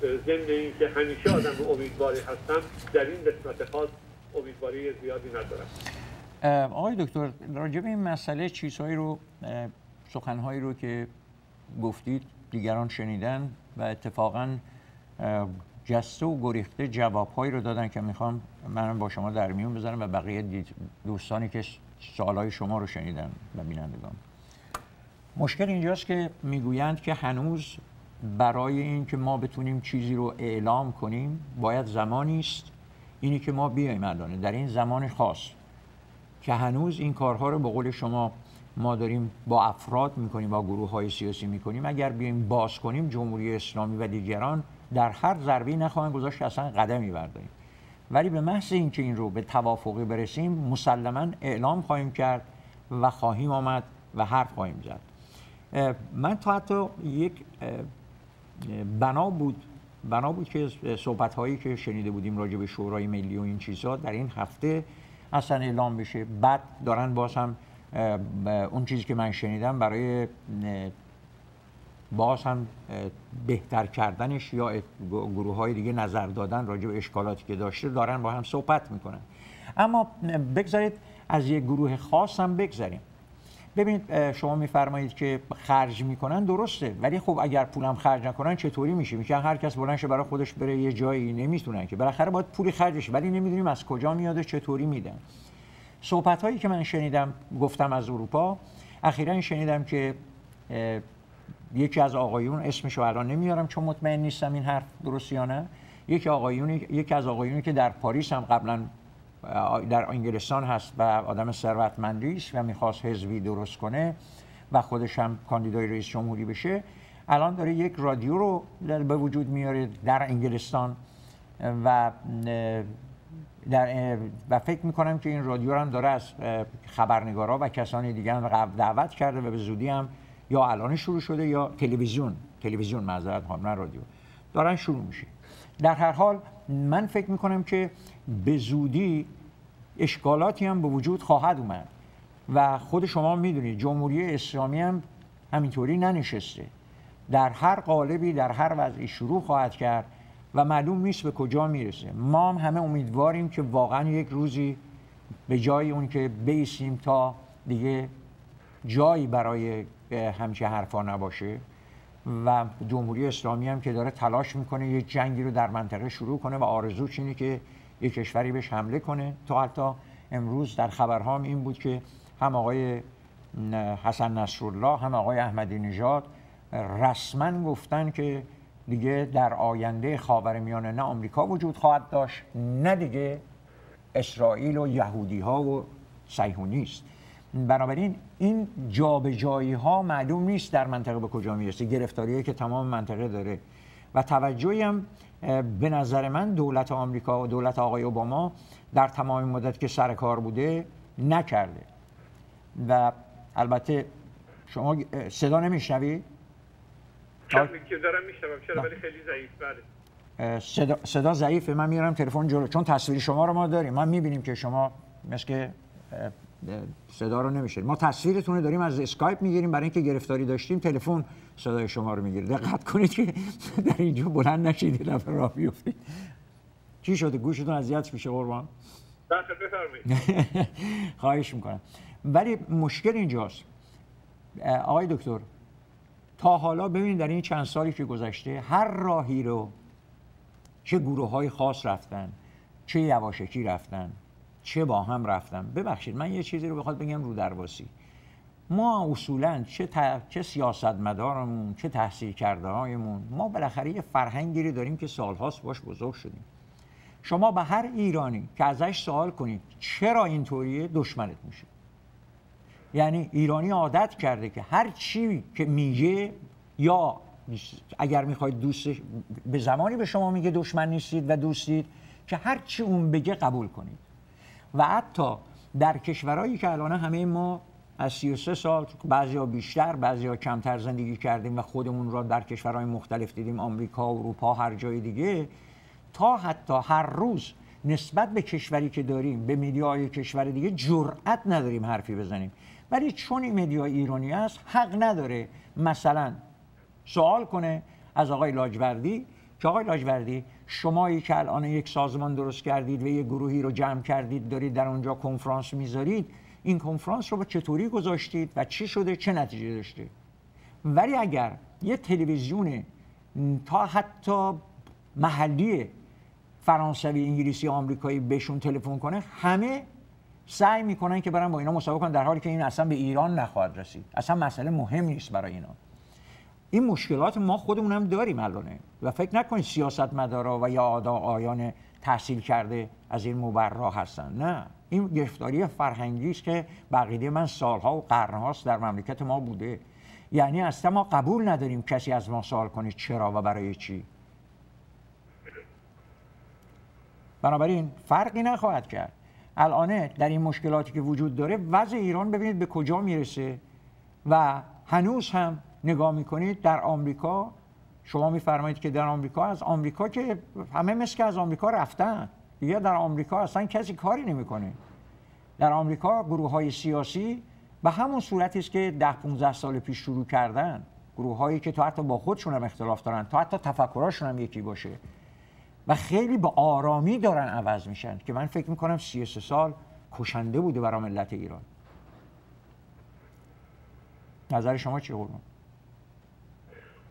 ضمن این که همیشه آدم امیدواری هستم در این قسمت خاص امیدواری زیادی ندارم. آقای دکتر راجب این مسئله چیزهایی رو سخنهایی رو که گفتید دیگران شنیدن و اتفاقا جسته و گریخته جوابهایی رو دادن که می‌خوام من با شما در میون بذارم و بقیه دوستانی که سوالای شما رو شنیدن و بینندگان. مشکل اینجاست که می‌گویند که هنوز برای اینکه ما بتونیم چیزی رو اعلام کنیم باید زمانی است اینی که ما بیایم الان. در این زمان خاص که هنوز این کارها رو به قول شما ما داریم با افراد می‌کنیم با گروه های سیاسی می‌کنیم. اگر بیایم باز کنیم جمهوری اسلامی و دیگران در هر ضربی نخواهند گذاشت اصلا قدمی برداریم. ولی به محض اینکه این رو به توافقی برسیم مسلما اعلام خواهیم کرد و خواهیم آمد و حرف خواهیم زد. من تا حتی یک بنا بود بنا بود که صحبت هایی که شنیده بودیم راجع به شورای ملی و این چیزها در این هفته اصلا اعلام بشه. بعد دارن باز هم اون چیزی که من شنیدم برای باز هم بهتر کردنش یا گروه های دیگه نظر دادن راجع به اشکالاتی که داشته دارن با هم صحبت می‌کنن. اما بگذارید از یک گروه خاص هم بگذاریم. ببینید شما میفرمایید که خرج می‌کنن درسته. ولی خب اگر پولم خرج نکنن چطوری میشه؟ میشه هر کس بلند برای خودش بره یه جایی نمی‌تونن که. بالاخره باید پولی خرجش ولی نمی‌دونیم از کجا میاده چطوری میدن صحبت هایی که من شنیدم گفتم از اروپا. اخیرا شنیدم که یکی از آقایون اسمشو الان نمیارم چون مطمئن نیستم این حرف درست یا نه. یکی آقایونی یکی از آقایونی که در پاریس هم قبلا در انگلستان هست و آدم ثروتمندی است و می‌خواست حزبی درست کنه و خودش هم کاندیدای رئیس جمهوری بشه. الان داره یک رادیو رو به وجود میاره در انگلستان و در و فکر می‌کنم که این رادیو هم داره از خبرنگارا و کسانی دیگه هم دعوت کرده و به زودی هم یا الان شروع شده یا تلویزیون تلویزیون معذرت نه رادیو. دارن شروع میشه. در هر حال من فکر می‌کنم که به زودی اشکالاتی هم به وجود خواهد اومد. و خود شما می‌دونید جمهوری اسلامی هم همینطوری ننشسته. در هر قالبی در هر وضعی شروع خواهد کرد و معلوم نیست به کجا می‌رسه. ما هم همه امیدواریم که واقعا یک روزی به جای اون که بیسیم تا دیگه جایی برای همچه حرفا نباشه. و جمهوری اسلامی هم که داره تلاش می‌کنه یک جنگی رو در منطقه شروع کنه و آرزوش اینه که یک کشوری بهش حمله کنه. تا حتی امروز در خبرها این بود که هم آقای حسن نصرالله هم آقای احمدی نژاد رسما گفتن که دیگه در آینده خاورمیانه نه آمریکا وجود خواهد داشت نه دیگه اسرائیل و یهودی ها و صهیونیست. بنابراین این جابجایی ها معلوم نیست در منطقه به کجا می‌رسه. گرفتاریه که تمام منطقه داره. و توجهی هم به نظر من دولت آمریکا و دولت آقای اوباما در تمام مدت که سر کار بوده نکرده. و البته شما صدا نمیشنوی؟ دارم میشنوم. چرا؟ ولی خیلی ضعیف. بله. صدا, صدا ضعیفه. من میارم تلفن جلو. چون تصویر شما رو ما داریم. ما می‌بینیم که شما مثل صدا رو نمیشه ما تصویرتون رو داریم از اسکایپ می‌گیریم. برای اینکه گرفتاری داشتیم تلفن صدای شما رو می‌گیره. دقت کنید که در اینجا بلند نشید دفعه راه بیفتید. چی شده؟ گوشتون اذیت میشه قربان؟ خواهش می‌کنم. ولی مشکل اینجاست. آقای دکتر تا حالا ببینید در این چند سالی که گذشته هر راهی رو چه گروه های خاص رفتن چه یواشکی رفتن چه با هم رفتن ببخشید من یه چیزی رو بخواد بگم رو درواسی. ما اصولا چه, ت... چه سیاستمدارمون چه تحصیل کرده هایمون ما بالاخره یه فرهنگی داریم که سالهاست باش بزرگ شدیم. شما به هر ایرانی که ازش سوال کنید چرا اینطوریه؟ دشمنت میشه. یعنی ایرانی عادت کرده که هر چی که میگه یا اگر می‌خواید دوست به زمانی به شما میگه دشمن نیستید و دوستید که هر چی اون بگه قبول کنید. و حتی در کشورهایی که الان همه ما از 33 سال بعضیا بیشتر بعضیا کمتر زندگی کردیم و خودمون را در کشورهای مختلف دیدیم آمریکا اروپا هر جای دیگه تا حتی هر روز نسبت به کشوری که داریم به میدیای کشور دیگه جرأت نداریم حرفی بزنیم. ولی چون این مدیا ایرانی است حق نداره مثلا سوال کنه از آقای لاجوردی که آقای لاجوردی شمایی که الان یک سازمان درست کردید و یک گروهی رو جمع کردید دارید در اونجا کنفرانس می‌ذارید این کنفرانس رو به چطوری گذاشتید و چی شده چه نتیجه داشته ولی اگر یه تلویزیون تا حتی محلی فرانسوی انگلیسی آمریکایی بهشون تلفن کنه همه سعی می‌کنن که برن با اینا مسابقه کنن در حالی که این اصلا به ایران نخواهد رسید. اصلا مسئله مهم نیست برای اینا. این مشکلات ما خودمون هم داریم الانه و فکر نکنید سیاست مدارا و یا آدا آیان تحصیل کرده از این مبرا هستن. نه. این گرفتاری فرهنگی است که بقیده من سالها و قرنهاست در مملکت ما بوده. یعنی اصلا ما قبول نداریم کسی از ما سوال کنه چرا و برای چی. بنابراین فرقی نخواهد کرد. الان در این مشکلاتی که وجود داره وضع ایران ببینید به کجا می‌رسه و هنوز هم نگاه می‌کنید در آمریکا شما میفرمایید که در آمریکا از آمریکا که همه مثل که از آمریکا رفتن. دیگه در آمریکا اصلا کسی کاری نمی‌کنه. در آمریکا گروه های سیاسی به همون صورتی است که ده 15 سال پیش شروع کردن. گروه هایی که تا حتی با خودشون هم اختلاف دارن تا حتی تفکراشون هم یکی باشه. و خیلی به آرامی دارن عوض میشن که من فکر می‌کنم 33 سال کشنده بوده برای ملت ایران. نظر شما چی قربان؟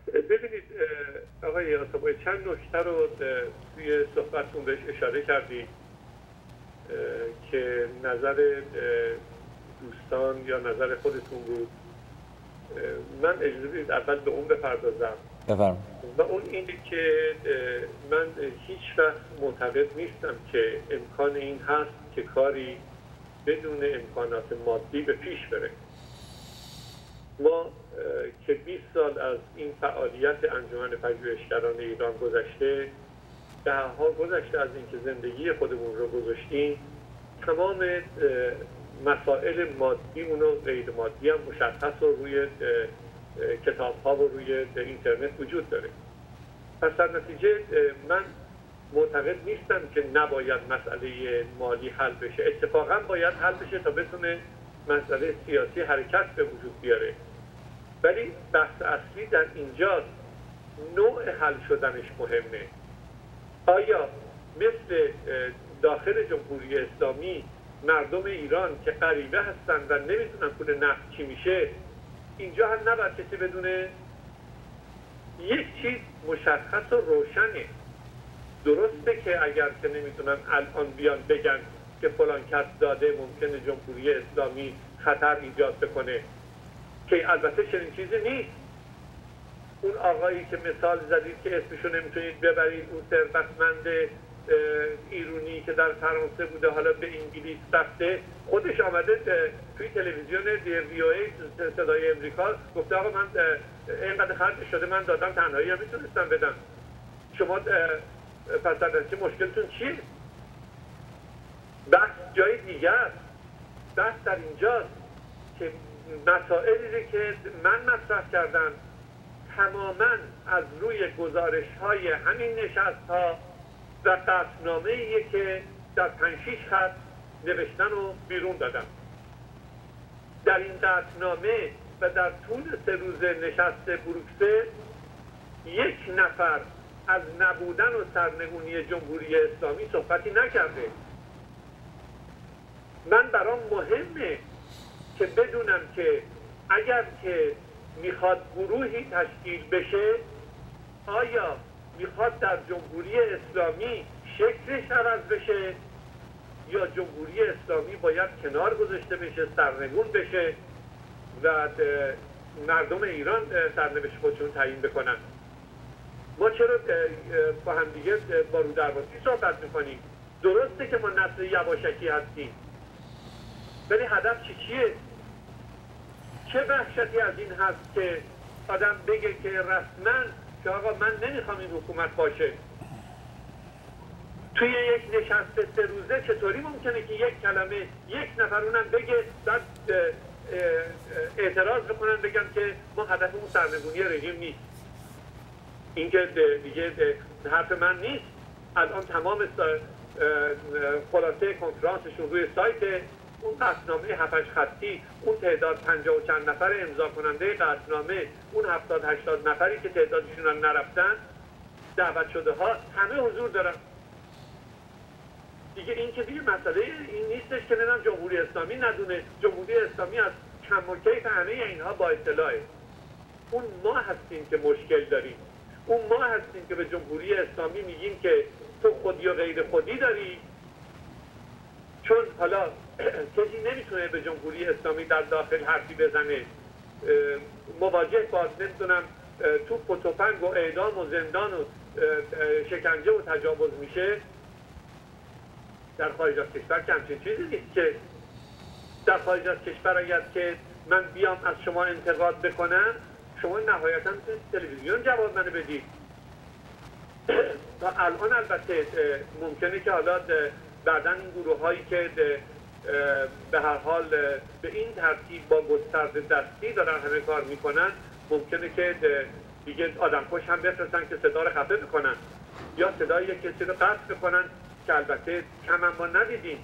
ببینید آقای آسابای چند نکته رو توی صحبتتون بهش اشاره کردید که نظر دوستان یا نظر خودتون بود من اجازه بدید اول به اون بپردازم بفرم. و اون اینه که من هیچ وقت معتقد نیستم که امکان این هست که کاری بدون امکانات مادی به پیش بره ما که 20 سال از این فعالیت انجمن پژوهشگران ایران گذشته ده ها گذشته از اینکه زندگی خودمون رو گذاشتیم تمام مسائل مادیمون و غیر مادی هم مشخص و روی کتاب ها و روی اینترنت وجود داره. پس در نتیجه من معتقد نیستم که نباید مسئله مالی حل بشه. اتفاقا باید حل بشه تا بتونه مسئله سیاسی حرکت به وجود بیاره. ولی بحث اصلی در اینجاست. نوع حل شدنش مهمه. آیا مثل داخل جمهوری اسلامی مردم ایران که غریبه هستن و نمی‌دونن پول نفت چی میشه اینجا هم نباید کسی بدونه؟ یک چیز مشخص و روشنه. درسته که اگر که نمی‌تونن الان بیان بگن که فلان کس داده ممکنه جمهوری اسلامی خطر ایجاد بکنه. که البته چنین چیزی نیست. اون آقایی که مثال زدید که اسمشو نمی‌تونید ببرید اون ثروتمند ایرونی که در فرانسه بوده حالا به انگلیس رفته خودش آمده توی تلویزیون وی او ای صدای امریکا گفته آقا من اینقدر خرج شده من دادم تنهایی هم می‌تونستم بدم. شما پس چه مشکلتون چیه؟ بحث جای دیگر بحث در اینجاست. مسائلی که من مطرح کردم تماما از روی گزارش های همین نشست ها و قطنامه که در پنشیش خط نوشتن و بیرون دادم. در این قطنامه و در طول سه روز نشست بروکسل یک نفر از نبودن و سرنگونی جمهوری اسلامی صحبتی نکرده. من برام مهمه که بدونم که اگر که می‌خواد گروهی تشکیل بشه آیا می‌خواد در جمهوری اسلامی شکلش عوض بشه؟ یا جمهوری اسلامی باید کنار گذاشته بشه سرنگون بشه و مردم ایران سرنوشت خودشون تعیین بکنن؟ ما چرا با هم دیگه با رو درواسی صحبت می‌کنیم؟ درسته که ما نسل یواشکی هستیم. ولی هدف چی چیه؟ چه وحشتی از این هست که آدم بگه که رسما که آقا من نمی‌خوام این حکومت باشه. توی یک نشست سه روزه چطوری ممکنه که یک کلمه یک نفر اونم بگه بعد اعتراض بکنن بگن که ما هدف اون سرنگونی رژیم نیست. اینکه دیگه حرف من نیست. الان تمام خلاصه کنفرانسشون روی سایت اون قصنامه هفتش خطی اون تعداد پنجاه و چند نفر امضا کننده قصنامه اون هفتاد هشتاد نفری که تعدادشون نرفتن دعوت شده ها همه حضور دارن. دیگه این که دیگه مسئله این نیستش که نمی‌دونم جمهوری اسلامی ندونه. جمهوری اسلامی از کم و کیف همه اینها با اطلاعه. اون ما هستیم که مشکل داریم. اون ما هستیم که به جمهوری اسلامی میگیم که تو خودی و غیر خودی داری. چون حالا کسی نمی‌تونه به جمهوری اسلامی در داخل حرفی بزنه. مواجه با نمی‌دونم تو پتوپنگ و اعدام و زندان و شکنجه و تجاوز میشه؟ در خارج از کشور کمچین چیزی نیست که در خارج از کشور اگر که من بیام از شما انتقاد بکنم؟ شما نهایتا تلویزیون جواب منو بدید. تا الان البته ممکنه که حالا بعدا این گروه هایی که به هر حال به این ترتیب با گسترده دستی دارن همه کار می‌کنن. ممکنه که دیگه آدم خوش هم بفرستن که صدا رو خفه بکنن. یا صدای یک کسی رو قطع بکنن که البته کم ما ندیدیم.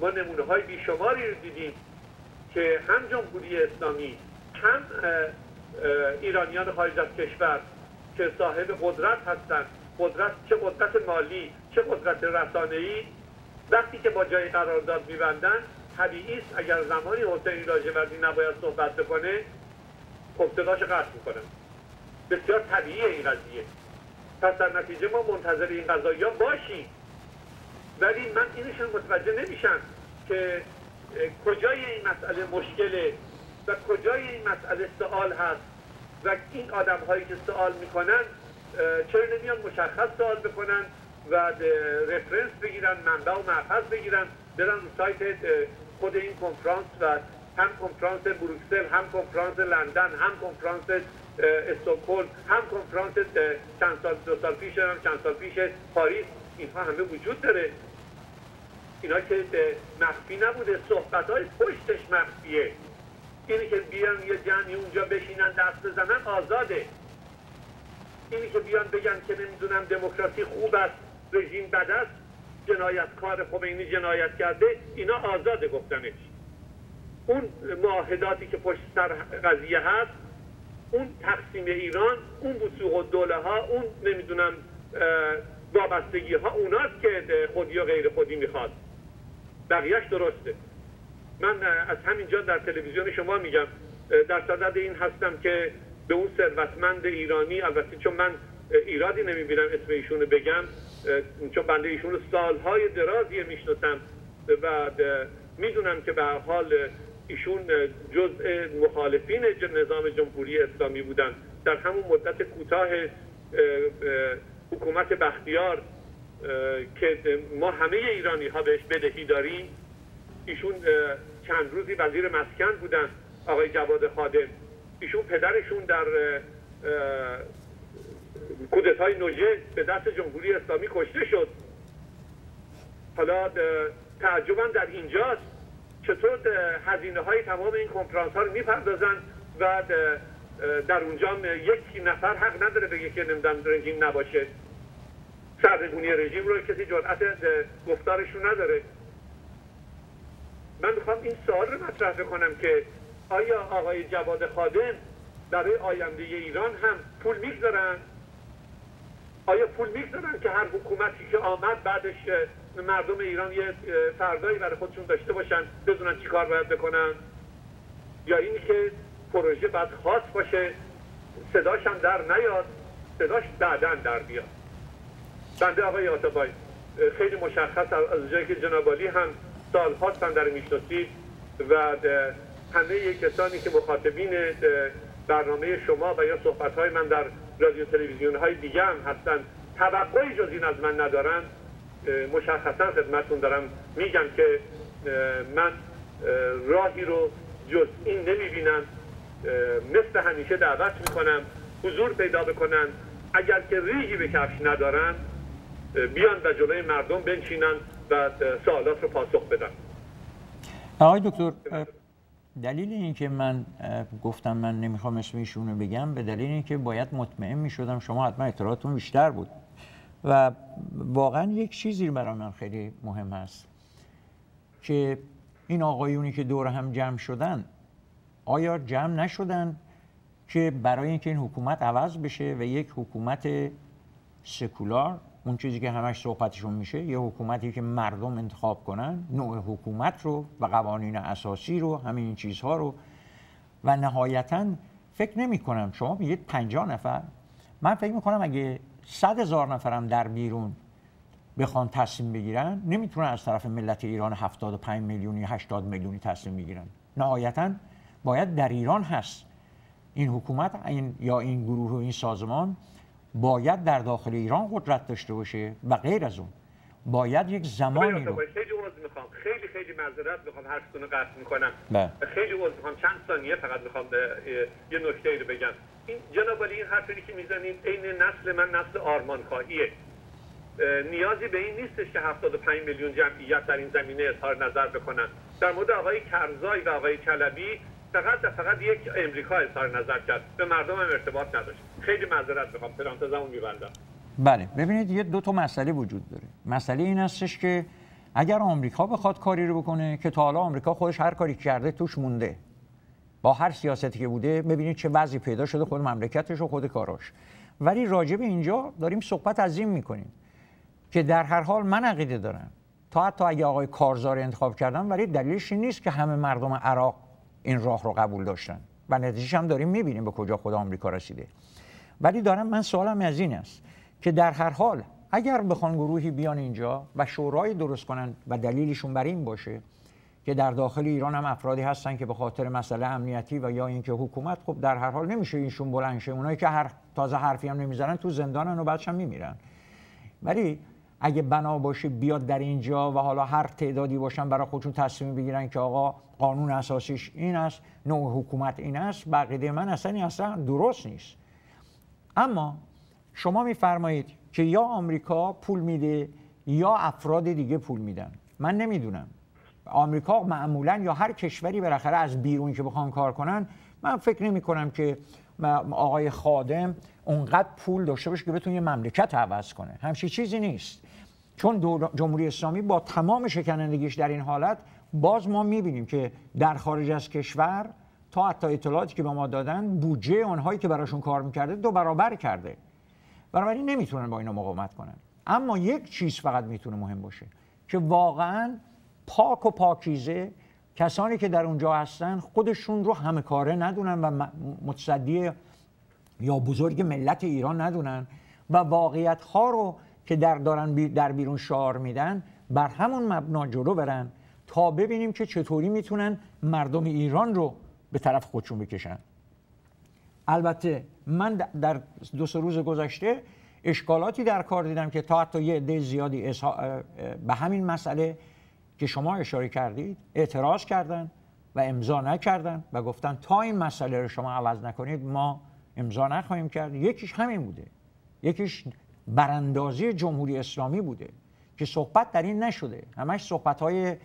ما نمونه های بیشماری رو دیدیم که هم جمهوری اسلامی هم ایرانیان خارج از کشور که صاحب قدرت هستند قدرت چه قدرت مالی چه قدرت رسانه‌ای وقتی که با جای قرارداد میبندن طبیعی است اگر زمانی حسین لاجوردی نباید صحبت بکنه صداش قطع می‌کنن. بسیار طبیعی این قضیه. پس در نتیجه ما منتظر این قضایی ها باشیم. ولی من اینشون متوجه نمیشم که کجای این مسئله مشکله و کجای این مسئله سوال هست و این آدم هایی که سوال می‌کنن چرا نمیان مشخص سوال بکنن؟ و رفرنس بگیرن منبع و محفظ بگیرن برن سایت خود این کنفرانس و هم کنفرانس بروکسل هم کنفرانس لندن هم کنفرانس استکهلم هم کنفرانس چند سال دو سال پیش هم چند سال پیش پاریس. اینها همه وجود داره. اینا که مخفی نبوده صحبت های پشتش مخفیه. اینی که بیان یه جمعی اونجا بشینن دست بزنن آزاده. اینی که بیان بگن که نمی‌دونم دموکراسی خوب است. رژیم بد است جنایتکار خمینی جنایت کرده اینا آزاده گفتنش. اون معاهداتی که پشت سر قضیه هست اون تقسیم ایران اون بسوق و دوله ها اون نمی‌دونم وابستگی ها اوناست که خودی و غیر خودی می‌خواد. بقیهش درسته. من از همینجا در تلویزیون شما میگم در صدد این هستم که به اون ثروتمند ایرانی البته چون من ایرادی نمی‌بینم اسم ایشونو بگم چون بنده ایشون سالهای درازی می‌شناسم و می‌دونم که به حال ایشون جزء مخالفین نظام جمهوری اسلامی بودن. در همون مدت کوتاه حکومت بختیار که ما همه ایرانی ها بهش بدهی داریم ایشون چند روزی وزیر مسکن بودن آقای جواد خادم. ایشون پدرشون در کودتای نوژه به دست جمهوری اسلامی کشته شد. حالا تعجبم در اینجاست. چطور هزینه های تمام این کنفرانس ها رو می‌پردازن و در اونجا یک نفر حق نداره بگه که نمیدن رژیم نباشه. سرنگونی رژیم رو کسی جرأت گفتارشون نداره. من می‌خوام این سوال رو مطرح کنم که آیا آقای جواد خادم برای آینده ایران هم پول می‌گذارن؟ آیا پول می‌گذارن که هر حکومتی که آمد بعدش مردم ایران یه فردایی برای خودشون داشته باشن بدونن چی کار باید بکنن؟ یا اینی که پروژه باید خاص باشه صداش هم در نیاد صداش بعدا در بیاد. بنده آقای آتابای خیلی مشخص از جایی که جنابالی هم سال هاستن در می‌شناسید و همه کسانی که مخاطبین برنامه شما و یا صحبت های من در رادیو تلویزیون های دیگه هم هستن. توقعی جز این از من ندارن. مشخصا خدمتون دارم میگم که من راهی رو جز این نمی‌بینم. مثل همیشه دعوت می‌کنم حضور پیدا بکنن. اگر که ریگی به کفش ندارن بیان و جلوی مردم بنشینن و سوالات رو پاسخ بدن. آقای دکتر دلیل اینکه من گفتم من نمی‌خوام اسم ایشون رو بگم به دلیل اینکه باید مطمئن می‌شدم شما حتما اطلاعاتون بیشتر بود. و واقعا یک چیزی برای من خیلی مهم هست که این آقایونی که دور هم جمع شدن آیا جمع نشدن که برای اینکه این حکومت عوض بشه و یک حکومت سکولار اون چیزی که همش صحبتشون میشه یه حکومتی که مردم انتخاب کنن نوع حکومت رو و قوانین اساسی رو همین چیزها رو. و نهایتا فکر نمی کنم شما بگید 50 نفر. من فکر می‌کنم اگه صد هزار نفرم در بیرون بخوان تصمیم بگیرن نمی‌تونن از طرف ملت ایران 75 میلیونی 80 میلیونی تصمیم بگیرن. نهایتا باید در ایران هست این حکومت این یا این گروه و این سازمان باید در داخل ایران قدرت داشته باشه و غیر از اون. باید یک زمانی رو خیلی عوض می‌خوام. خیلی خیلی معذرت می‌خوام حرفتون رو قطع می‌کنم. بله. خیلی عوض می‌خوام. چند ثانیه فقط می‌خوام یه نکته ای رو بگم. این جناب این حرفی که می‌زنید عین نسل من نسل آرمانخواهیه. نیازی به این نیستش که 75 میلیون جمعیت در این زمینه اظهار نظر بکنن. در مورد آقای کرزای و آقای کلبی فقط فقط یک امریکا اظهار نظر کرد. به مردم هم ارتباط نداشت. خیلی معذرت می‌خوام. پرانتزمون میبندم. بله. ببینید یه دو تا مسئله وجود داره. مسئله این هستش که اگر آمریکا بخواد کاری رو بکنه که تا حالا آمریکا خودش هر کاری کرده توش مونده. با هر سیاستی که بوده ببینید چه وضعی پیدا شده خود مملکتش و خود کاراش. ولی راجع به اینجا داریم صحبت از این می‌کنیم که در هر حال من عقیده دارم. تا حتی اگه آقای کارزار انتخاب کردن ولی دلیلش این نیست که همه مردم عراق این راه رو قبول داشتن و نتیجه هم داریم می‌بینیم به کجا خود آمریکا رسیده. ولی دارم من سوالم از این است که در هر حال اگر بخوان گروهی بیان اینجا و شورای درست کنن و دلیلشون بر این باشه که در داخل ایران هم افرادی هستن که به خاطر مسئله امنیتی و یا اینکه حکومت خب در هر حال نمیشه اینشون بلند شه. اونایی که هر تازه حرفی هم نمی‌زنن تو زندانن و بعدش هم میمیرن. ولی اگه بنا باشه بیاد در اینجا و حالا هر تعدادی باشن برای خودشون تصمیم بگیرن که آقا قانون اساسیش این است نوع حکومت این است بقیده من اصلا این اصلا درست نیست. اما شما میفرمایید که یا آمریکا پول میده یا افراد دیگه پول میدن. من نمی‌دونم. آمریکا معمولا یا هر کشوری بالاخره از بیرون که بخوان کار کنن من فکر نمی کنم که آقای خادم اونقدر پول داشته باشه که بتونه مملکت عوض کنه. همچی چیزی نیست. چون جمهوری اسلامی با تمام شکنندگیش در این حالت باز ما می‌بینیم که در خارج از کشور تا حتی اطلاعاتی که به ما دادن بودجه آنهایی که براشون کار می‌کرده دو برابر کرده. بنابراین نمی‌تونن با اینا مقاومت کنن. اما یک چیز فقط می‌تونه مهم باشه که واقعا پاک و پاکیزه کسانی که در اونجا هستن خودشون رو همه کاره ندونن و متصدی یا بزرگ ملت ایران ندونن و واقعیت ها رو که در دارن در بیرون شعار میدن بر همون مبنا جلو برن تا ببینیم که چطوری می‌تونن مردم ایران رو به طرف خودشون بکشن. البته من در دو سه روز گذشته اشکالاتی در کار دیدم که تا حتی یه عده زیادی به همین مسئله که شما اشاره کردید اعتراض کردن و امضا نکردن و گفتن تا این مسئله رو شما عوض نکنید ما امضا نخواهیم کرد. یکیش همین بوده. یکیش براندازی جمهوری اسلامی بوده که صحبت در این نشده. همش صحبت های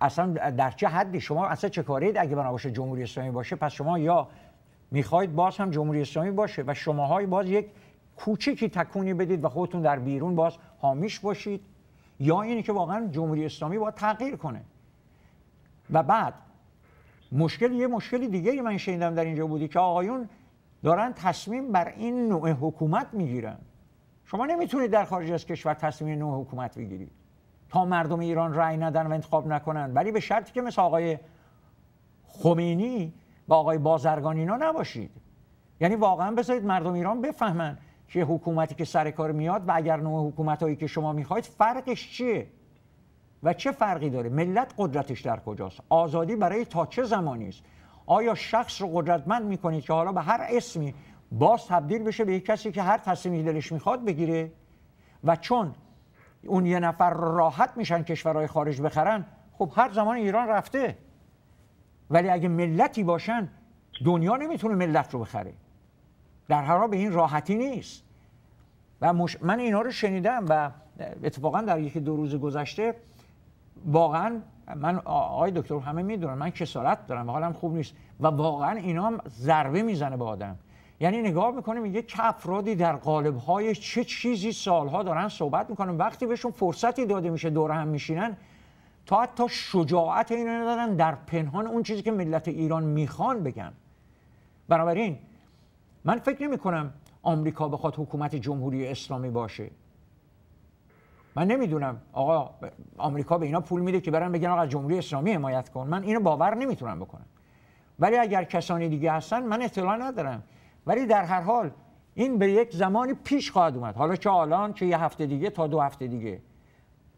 اصلا در چه حدی؟ شما اصلا چه کارید اگه بنا باشه جمهوری اسلامی باشه؟ پس شما یا می‌خواید باز هم جمهوری اسلامی باشه و شماهای باز یک کوچیکی تکونی بدید و خودتون در بیرون باز حامیش باشید یا اینی که واقعا جمهوری اسلامی باید تغییر کنه. و بعد مشکل یه مشکل دیگه من شنیدم در اینجا بودی که آقایون دارن تصمیم بر این نوع حکومت می‌گیرن. شما نمی‌تونید در خارج از کشور تصمیم نوع حکومت بگیرید. تا مردم ایران رأی ندن و انتخاب نکنن. ولی به شرطی که مثل آقای خمینی با آقای بازرگان اینا نباشید. یعنی واقعا بذارید مردم ایران بفهمن که حکومتی که سر کار میاد و اگر نوع حکومت هایی که شما می‌خواید فرقش چیه و چه فرقی داره؟ ملت قدرتش در کجاست؟ آزادی برای تا چه زمانی است؟ آیا شخص رو قدرتمند می‌کنید که حالا به هر اسمی باز تبدیل بشه به یک کسی که هر تصمیمی دلش می‌خواد بگیره؟ و چون اون یه نفر راحت میشن کشورهای خارج بخرن خب هر زمان ایران رفته. ولی اگه ملتی باشن دنیا نمی‌تونه ملت رو بخره. در هر به این راحتی نیست. و من اینا رو شنیدم و اتفاقا در یکی دو روز گذشته واقعا من آقای دکتر همه می‌دونن من کسالت دارم حالم خوب نیست. و واقعا اینا هم ضربه می‌زنه به آدم. یعنی نگاه می‌کنه میگه چه افرادی در قالب های چه چیزی سالها دارن صحبت می‌کنن. وقتی بهشون فرصتی داده میشه دور هم میشینن تا حتی شجاعت اینو ندارن در پنهان اون چیزی که ملت ایران می‌خوان بگن. بنابراین من فکر نمی کنم آمریکا بخواد حکومت جمهوری اسلامی باشه. من نمی‌دونم. آقا آمریکا به اینا پول میده که برن بگن آقا جمهوری اسلامی حمایت کن. من اینو باور نمی‌تونم بکنم. ولی اگر کسانی دیگه هستن من اطلاع ندارم. ولی در هر حال این به یک زمانی پیش خواهد اومد. حالا چه الان چه یه هفته دیگه تا دو هفته دیگه.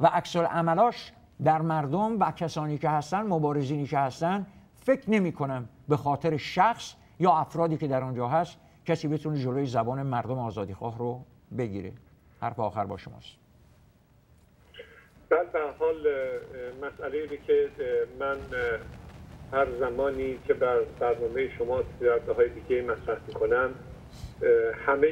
و عکس عملاش در مردم و کسانی که هستن مبارزینی که هستن فکر نمی کنم به خاطر شخص یا افرادی که در آنجا هست کسی بتونه جلوی زبان مردم آزادی خواه رو بگیره. حرف آخر با شماست. بله به حال مسئله که من هر زمانی که بر برنامه شما در های دیگه مطرح می‌کنم همه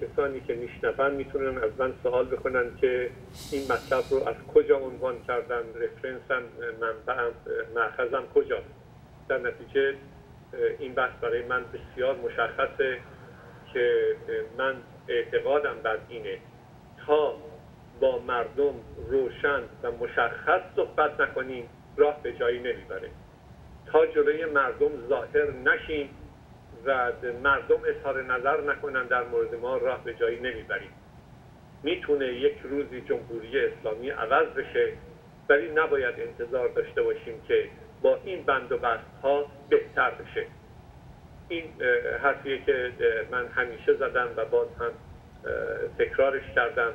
کسانی که میشنون می‌تونن از من سوال بکنن که این مطلب رو از کجا عنوان کردم رفرنسم منبعم معخذم کجاست در نتیجه این بحث برای من بسیار مشخصه که من اعتقادم بر اینه تا با مردم روشن و مشخص صحبت نکنیم راه به جایی نمی‌بره. تا جلوی مردم ظاهر نشیم و مردم اظهار نظر نکنن در مورد ما راه به جایی نمی‌بریم. می‌تونه یک روزی جمهوری اسلامی عوض بشه ولی نباید انتظار داشته باشیم که با این بند و بست ها بهتر بشه. این حرفیه که من همیشه زدم و باز هم تکرارش کردم.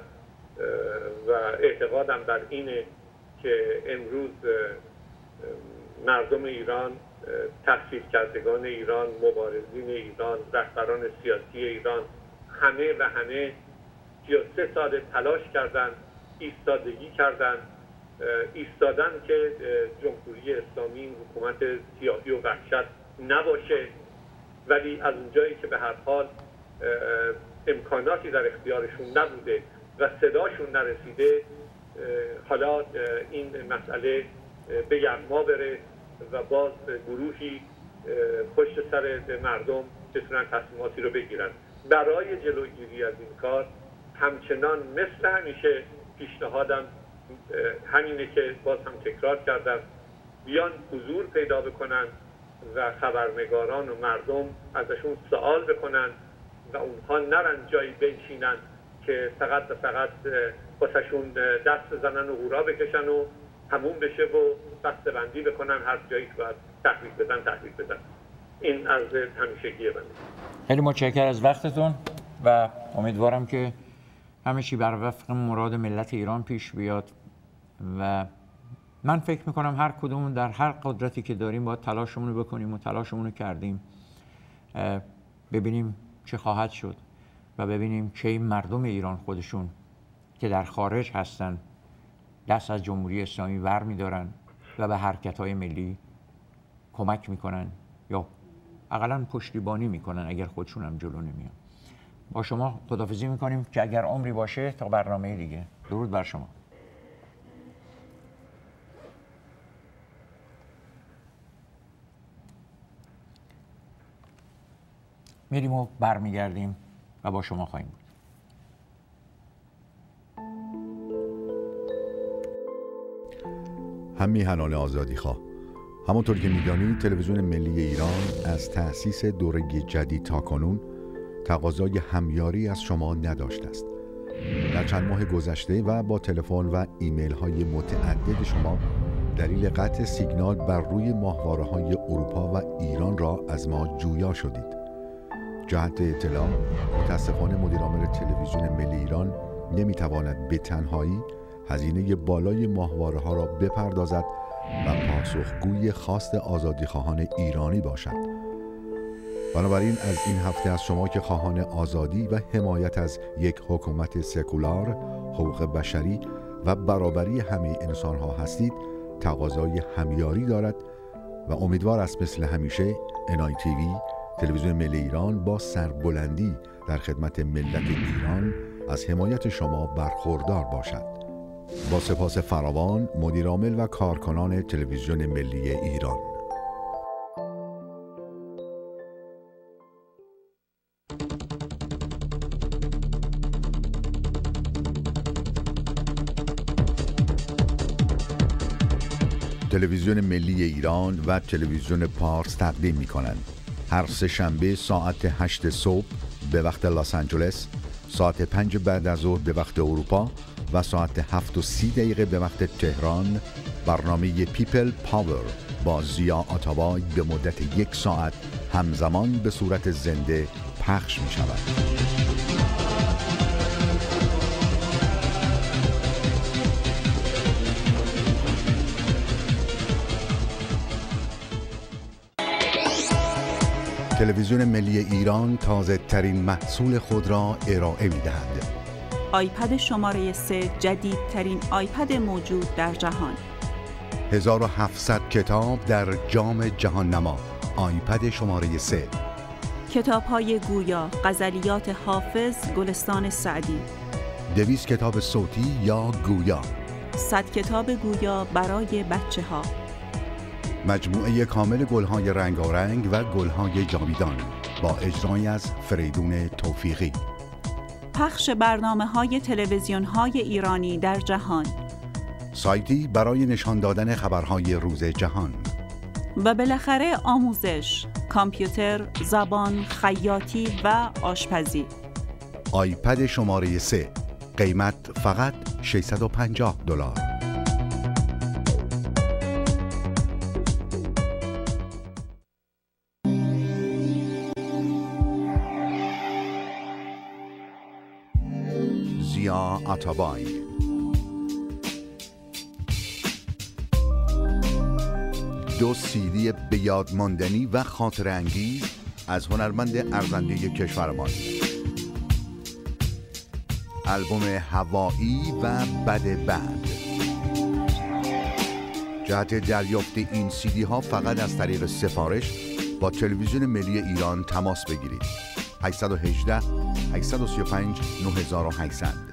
و اعتقادم بر اینه که امروز مردم ایران تحصیل کردگان ایران مبارزین ایران رهبران سیاسی ایران همه و همه 33 سال تلاش کردند ایستادگی کردند ایستادن که جمهوری اسلامی حکومت سیاسی و وحشت نباشه. ولی از اونجایی که به هر حال امکاناتی در اختیارشون نبوده و صداشون نرسیده حالا این مسئله به یغما بره و باز گروهی پشت سر مردم بتونن تصمیماتی رو بگیرن. برای جلوگیری از این کار همچنان مثل همیشه پیشنهادم همینه که باز هم تکرار کردم بیان حضور پیدا بکنن و خبرنگاران و مردم ازشون سوال بکنن و اونها نرن جایی بنشینن که فقط فقط واسهشون دست بزنن و هورا بکشن و تموم بشه و بسته بندی بکنن هر جایی که باید تحویل بدن تحویل بدن. این از همیشگی بنده خیلی متشکر از وقتتون و امیدوارم که چی بر وفق مراد ملت ایران پیش بیاد و من فکر می‌کنم هر کدوم در هر قدرتی که داریم باید تلاشمون رو بکنیم و تلاشمون رو کردیم. ببینیم چه خواهد شد. و ببینیم که مردم ایران خودشون که در خارج هستن دست از جمهوری اسلامی ور میدارن و به حرکت های ملی کمک می‌کنن یا اقلا پشتیبانی می‌کنن اگر خودشون هم جلو نمیان. با شما خدافزی می‌کنیم که اگر عمری باشه تا برنامه دیگه. درود بر شما. میریم و برمیگردیم و با شما خواهیم بود. هم میهنان آزادی خواه. همونطور که می‌دانید تلویزیون ملی ایران از تأسیس دوره جدید تا کنون تقاضای همیاری از شما نداشته است. در چند ماه گذشته و با تلفن و ایمیل های متعدد شما دلیل قطع سیگنال بر روی ماهواره های اروپا و ایران را از ما جویا شدید. جهت اطلاع متاسفانه مدیرعامل تلویزیون ملی ایران نمی‌تواند به تنهایی هزینه بالای ماهواره ها را بپردازد و پاسخگوی خواست آزادیخواهان ایرانی باشد. بنابراین از این هفته از شما که خواهان آزادی و حمایت از یک حکومت سکولار حقوق بشری و برابری همه انسان ها هستید تقاضای همیاری دارد و امیدوار است مثل همیشه انای تیوی تلویزیون ملی ایران با سربلندی در خدمت ملت ایران از حمایت شما برخوردار باشد. با سپاس فراوان مدیرعامل و کارکنان تلویزیون ملی ایران. تلویزیون ملی ایران و تلویزیون پارس تقدیم می کنند هر سه شنبه ساعت 8 صبح به وقت لس آنجلس ساعت 5 بعد از ظهر به وقت اروپا و ساعت 7 و 30 دقیقه به وقت تهران برنامه People Power با ضیا آتابای به مدت یک ساعت همزمان به صورت زنده پخش می شود. تلویزیون ملی ایران تازه ترین محصول خود را ارائه می دهد. آیپد شماره 3 جدیدترین آیپد موجود در جهان. 1700 کتاب در جام جهان نما آیپد شماره 3 کتاب های گویا غزلیات حافظ گلستان سعدی. دویست کتاب صوتی یا گویا؟ صد کتاب گویا برای بچه ها مجموعه کامل گلهای رنگارنگ و گلهای جاویدان با اجرای از فریدون توفیقی. پخش برنامه های تلویزیون های ایرانی در جهان. سایتی برای نشان دادن خبرهای روز جهان. و بالاخره آموزش، کامپیوتر، زبان، خیاطی و آشپزی. آیپد شماره 3 قیمت فقط 650 دلار. آتابای دو سیدی به یاد ماندنی و خاطر انگیز از هنرمند ارزنده کشورمان. البوم هوایی و بد بعد جهت دریافت این سیدی ها فقط از طریق سفارش با تلویزیون ملی ایران تماس بگیرید. 818 835 9800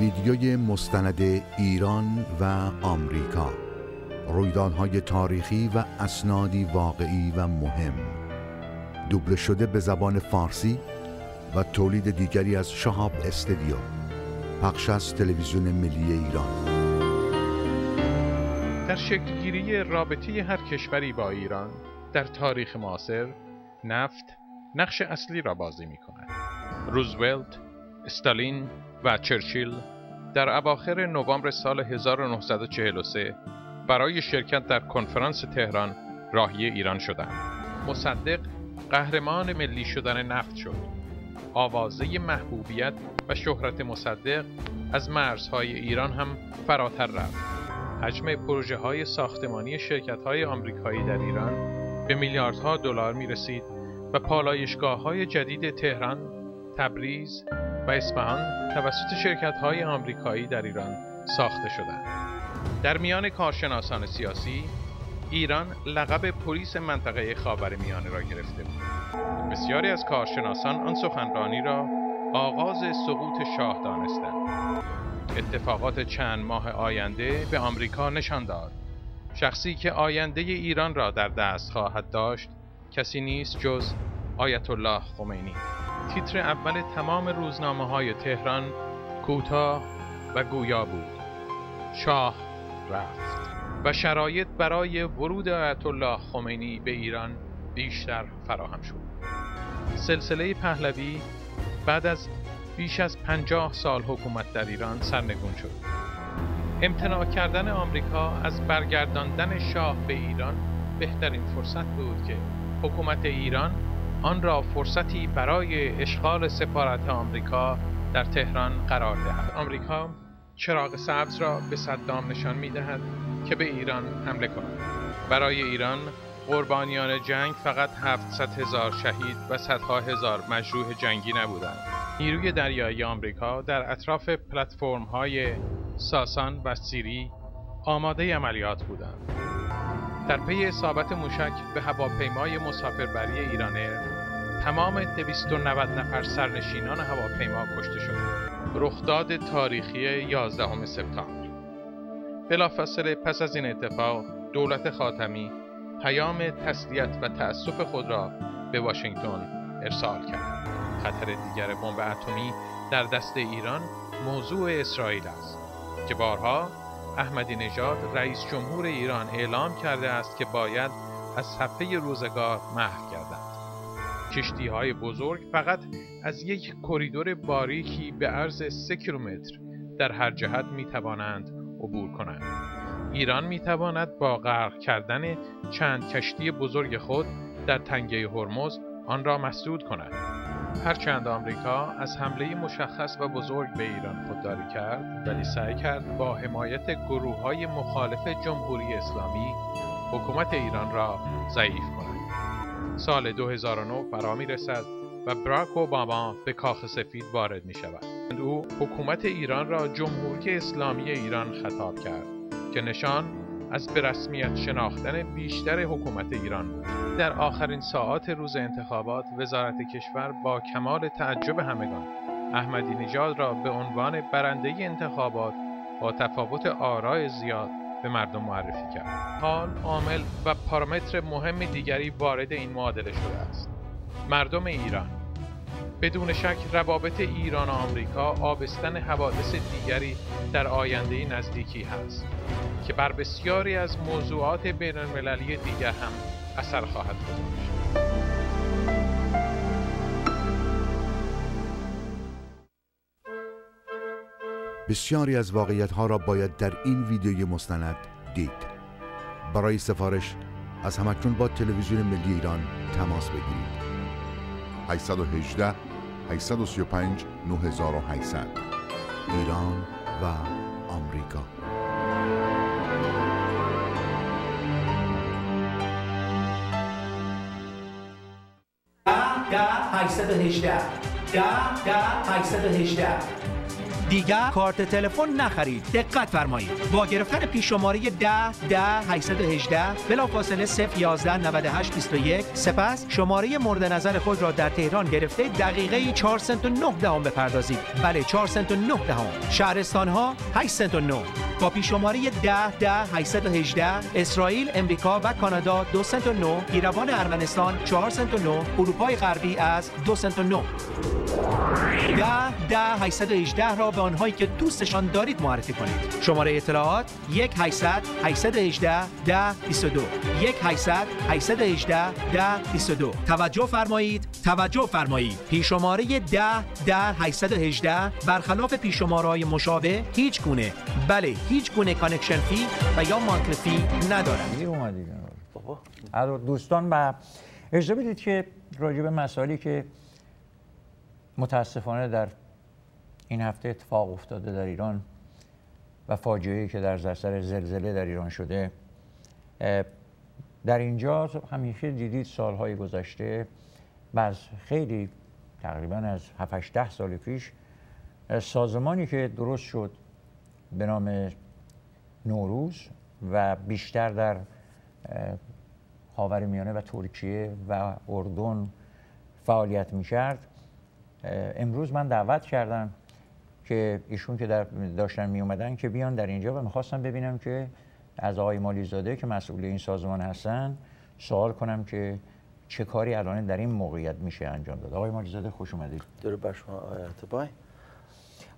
ویدیوی مستند ایران و آمریکا. رویدادهای تاریخی و اسنادی واقعی و مهم. دوبله شده به زبان فارسی و تولید دیگری از شهاب استدیو. پخش از تلویزیون ملی ایران. در شکلگیری رابطه هر کشوری با ایران در تاریخ معاصر نفت نقش اصلی را بازی می کند. روزولت، استالین و چرچیل در اواخر نوامبر سال 1943 برای شرکت در کنفرانس تهران راهی ایران شدند. مصدق قهرمان ملی شدن نفت شد. آوازه محبوبیت و شهرت مصدق از مرزهای ایران هم فراتر رفت. حجم پروژه های ساختمانی شرکت های آمریکایی در ایران به میلیاردها دلار می رسید و پالایشگاه های جدید تهران، تبریز و اصفهان توسط شرکت های آمریکایی در ایران ساخته شدند. در میان کارشناسان سیاسی ایران لقب پلیس منطقه خاورمیانه را گرفته بود. بسیاری از کارشناسان آن سخنرانی را آغاز سقوط شاه دانستند. اتفاقات چند ماه آینده به آمریکا نشان داد. شخصی که آینده ایران را در دست خواهد داشت کسی نیست جز آیت الله خمینی. تیتر اول تمام روزنامه های تهران کوتاه و گویا بود. شاه رفت و شرایط برای ورود آیت الله خمینی به ایران بیشتر فراهم شد. سلسله پهلوی بعد از بیش از پنجاه سال حکومت در ایران سرنگون شد. امتناع کردن آمریکا از برگرداندن شاه به ایران بهترین فرصت بود که حکومت ایران آن را فرصتی برای اشغال سفارت آمریکا در تهران قرار دهد. آمریکا چراغ سبز را به صدام نشان می دهد که به ایران حمله کند. برای ایران قربانیان جنگ فقط 700 هزار شهید و صدها هزار مجروح جنگی نبودند. نیروی دریایی آمریکا در اطراف پلتفرم های ساسان و سیری آماده عملیات بودند. در پی اصابت موشک به هواپیمای مسافربری ایران تمام 290 نفر سرنشینان هواپیما کشته شدند. رخداد تاریخی 11 سپتامبر بلافاصله پس از این اتفاق دولت خاتمی پیام تسلیت و تأسف خود را به واشنگتن ارسال کرد. خطر دیگر بمب اتمی در دست ایران موضوع اسرائیل است که بارها احمدی نژاد رئیس جمهور ایران اعلام کرده است که باید از صفحه روزگار محو گردند. کشتی های بزرگ فقط از یک کریدور باریکی به عرض سه کیلومتر در هر جهت می توانند عبور کنند. ایران می تواند با غرق کردن چند کشتی بزرگ خود در تنگه هرمز آن را مسدود کند. هرچند آمریکا از حمله مشخص و بزرگ به ایران خودداری کرد ولی سعی کرد با حمایت گروه های مخالف جمهوری اسلامی حکومت ایران را ضعیف کند. سال 2009 فرا می رسد و براک اوباما به کاخ سفید وارد می شود. او حکومت ایران را جمهوری اسلامی ایران خطاب کرد که نشان از به رسمیت شناختن بیشتر حکومت ایران بود. در آخرین ساعات روز انتخابات وزارت کشور با کمال تعجب همگان احمدی نژاد را به عنوان برنده انتخابات با تفاوت آرای زیاد به مردم معرفی کرد. حال عامل و پارامتر مهم دیگری وارد این معادله شده است. مردم ایران بدون شک روابط ایران و آمریکا آبستن حوادث دیگری در آینده نزدیکی هست که بر بسیاری از موضوعات بین المللی دیگر هم اثر خواهد گذاشت. بسیاری از واقعیت ها را باید در این ویدیوی مستند دید برای سفارش از همکنون با تلویزیون ملی ایران تماس بگیرید 818 835 9800 ایران و آمریکا. ده ده 818 ده ده 818 دیگر کارت تلفن نخرید. دقت فرمایید. با گرفتن پیش شماره 10 10 818 بلافاصله 011 98 21 سپس شماره مورد نظر خود را در تهران گرفته دقیقه 4 سنت و 9 دهم بپردازید. بله 4 سنت و 9 دهم شهرستان ها 8 سنت و 9 با پیش شماره 10 10 818 اسرائیل امریکا و کانادا 2 سنت و 9 ایروان ارمنستان 4 سنت و 9 اروپای غربی از 2 سنت و 9 10 10 818 را به آنهایی که دوستشان دارید معرفی کنید. شماره اطلاعات 1 800 818 10 22 1 800 818 10 22 توجه فرمایید توجه فرمایید. پیش شماره 10 10 818 برخلاف پیش شماره های مشابه هیچ گونه. بله هیچ گونه connection fee و یا monthly fee ندارد. از دوستان و اجازه بدید که راجع به مسائلی که متاسفانه در این هفته اتفاق افتاده در ایران و فاجعه‌ای که در اثر زلزله در ایران شده در اینجا همیشه دیدید سالهای گذشته و خیلی تقریبا از 7 ده سال پیش سازمانی که درست شد به نام نوروز و بیشتر در خاورمیانه و ترکیه و اردن فعالیت می کرد امروز من دعوت کردم که ایشون که در داشتن می اومدن که بیان در اینجا و می‌خواستم ببینم که از آقای مالیزاده که مسئول این سازمان هستن سوال کنم که چه کاری الان در این موقعیت میشه انجام داد. آقای مالیزاده خوش اومدید. درو بر شما آقای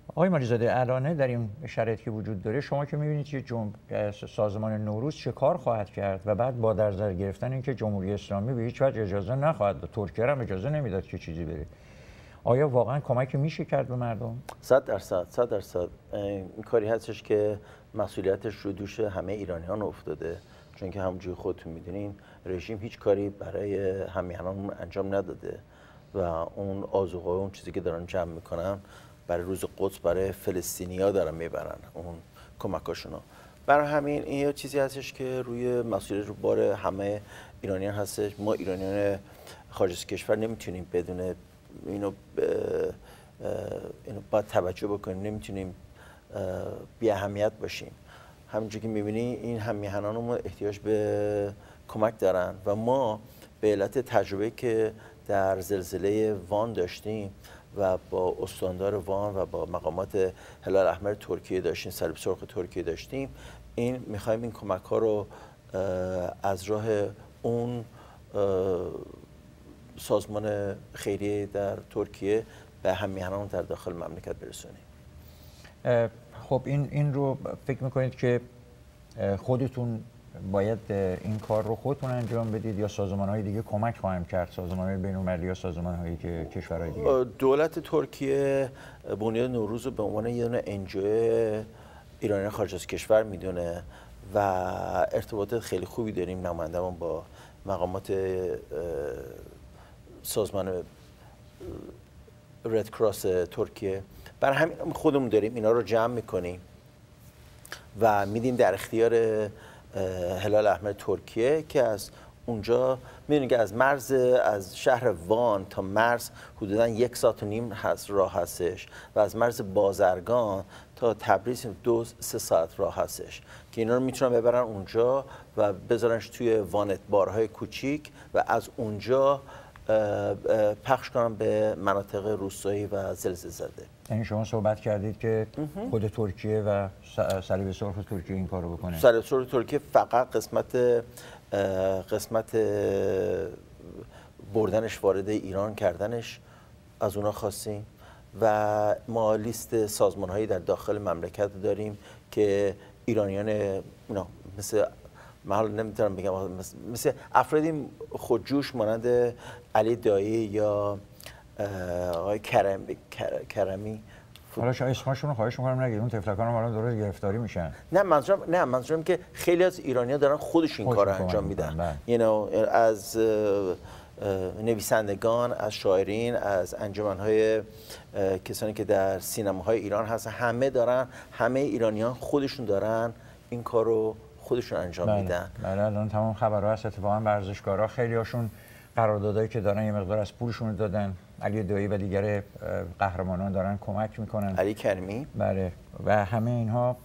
آقای مالیزاده الان در این شرایط که وجود داره شما که می‌بینید که جم... سازمان نوروز چه کار خواهد کرد و بعد با در نظر گرفتن اینکه جمهوری اسلامی به هیچ وجه اجازه نخواهد داد ترکیه هم اجازه نمی‌داد که چیزی بره. آیا واقعا کمک میشه کرد به مردم؟ صد درصد صد درصد. این کاری هستش که مسئولیتش رو دوش همه ایرانیان افتاده. چون که همونجوری خودتون می‌دونین رژیم هیچ کاری برای همیهنان انجام نداده و اون آزوقه اون چیزی که دارن جمع می‌کنن برای روز قدس برای فلسطینیا دارن می‌برن اون کمکاشونو. برای همین این یه چیزی هستش که روی مسئولیت رو بار همه ایرانیان هستش. ما ایرانیان خارج از کشور نمی‌تونیم بدون اینو اینو باید توجه بکنیم. نمی‌تونیم بی اهمیت باشیم. همینجور که می‌بینی این هم میهنان احتیاج به کمک دارن و ما به علت تجربه که در زلزله وان داشتیم و با استاندار وان و با مقامات هلال احمر ترکیه داشتیم صلیب سرخ ترکیه داشتیم این می‌خوایم این کمک ها رو از راه اون سازمان خیریه در ترکیه به هم میهنان در داخل مملکت برسونیم. خب این این رو فکر می‌کنید که خودتون باید این کار رو خودتون انجام بدید یا سازمان های دیگه کمک خواهم کرد؟ سازمان های بین یا سازمان هایی که کشورهای دیگه؟ دولت ترکیه بنیاد نوروز رو به عنوان یه دونه انجوی ایرانی خارج از کشور می‌دونه و ارتباطات خیلی خوبی داریم نمایندمون با مقامات سازمان رد کراس ترکیه. برای همین خودمون داریم اینا رو جمع می‌کنیم و میدیم در اختیار هلال احمر ترکیه که از اونجا می‌دونید که از مرز از شهر وان تا مرز حدودا یک ساعت و نیم هست راه هستش و از مرز بازرگان تا تبریز دو سه ساعت راه هستش که اینا رو می‌تونن ببرن اونجا و بذارنش توی وانت بارهای کوچیک و از اونجا پخش کنم به مناطق روستایی و زلزله زده. یعنی شما صحبت کردید که خود ترکیه و صلیب سرخ ترکیه این کارو بکنه. صلیب سرخ ترکیه فقط قسمت قسمت بردنش وارد ایران کردنش از اونا خواستیم. و ما لیست سازمان هایی در داخل مملکت داریم که ایرانیان مثل من نمی‌تونم بگم. مثل افرادی خودجوش مانند علی دایی یا آقای کرم، کرمی. حالا شما اسمشون رو خواهش می‌کنم نگید. اون تفلکان هم الان درست گرفتاری میشن. نه منظورم نه منظورم که خیلی از ایرانیا دارن خودش این کار انجام میدن. you know, از نویسندگان از شاعرین از انجمنهای کسانی که در سینماهای ایران هستن. همه دارن همه ایرانیان خودشون دارن این کار رو خودشون انجام بله. میدن. بله الان تمام خبرها هست. اتفاقا ورزشکارا خیلی هاشون قراردادایی که دارن یه مقدار از پولشون دادن. علی دایی و دیگر قهرمانان دارن کمک می‌کنن. علی کرمی بله. و همه اینها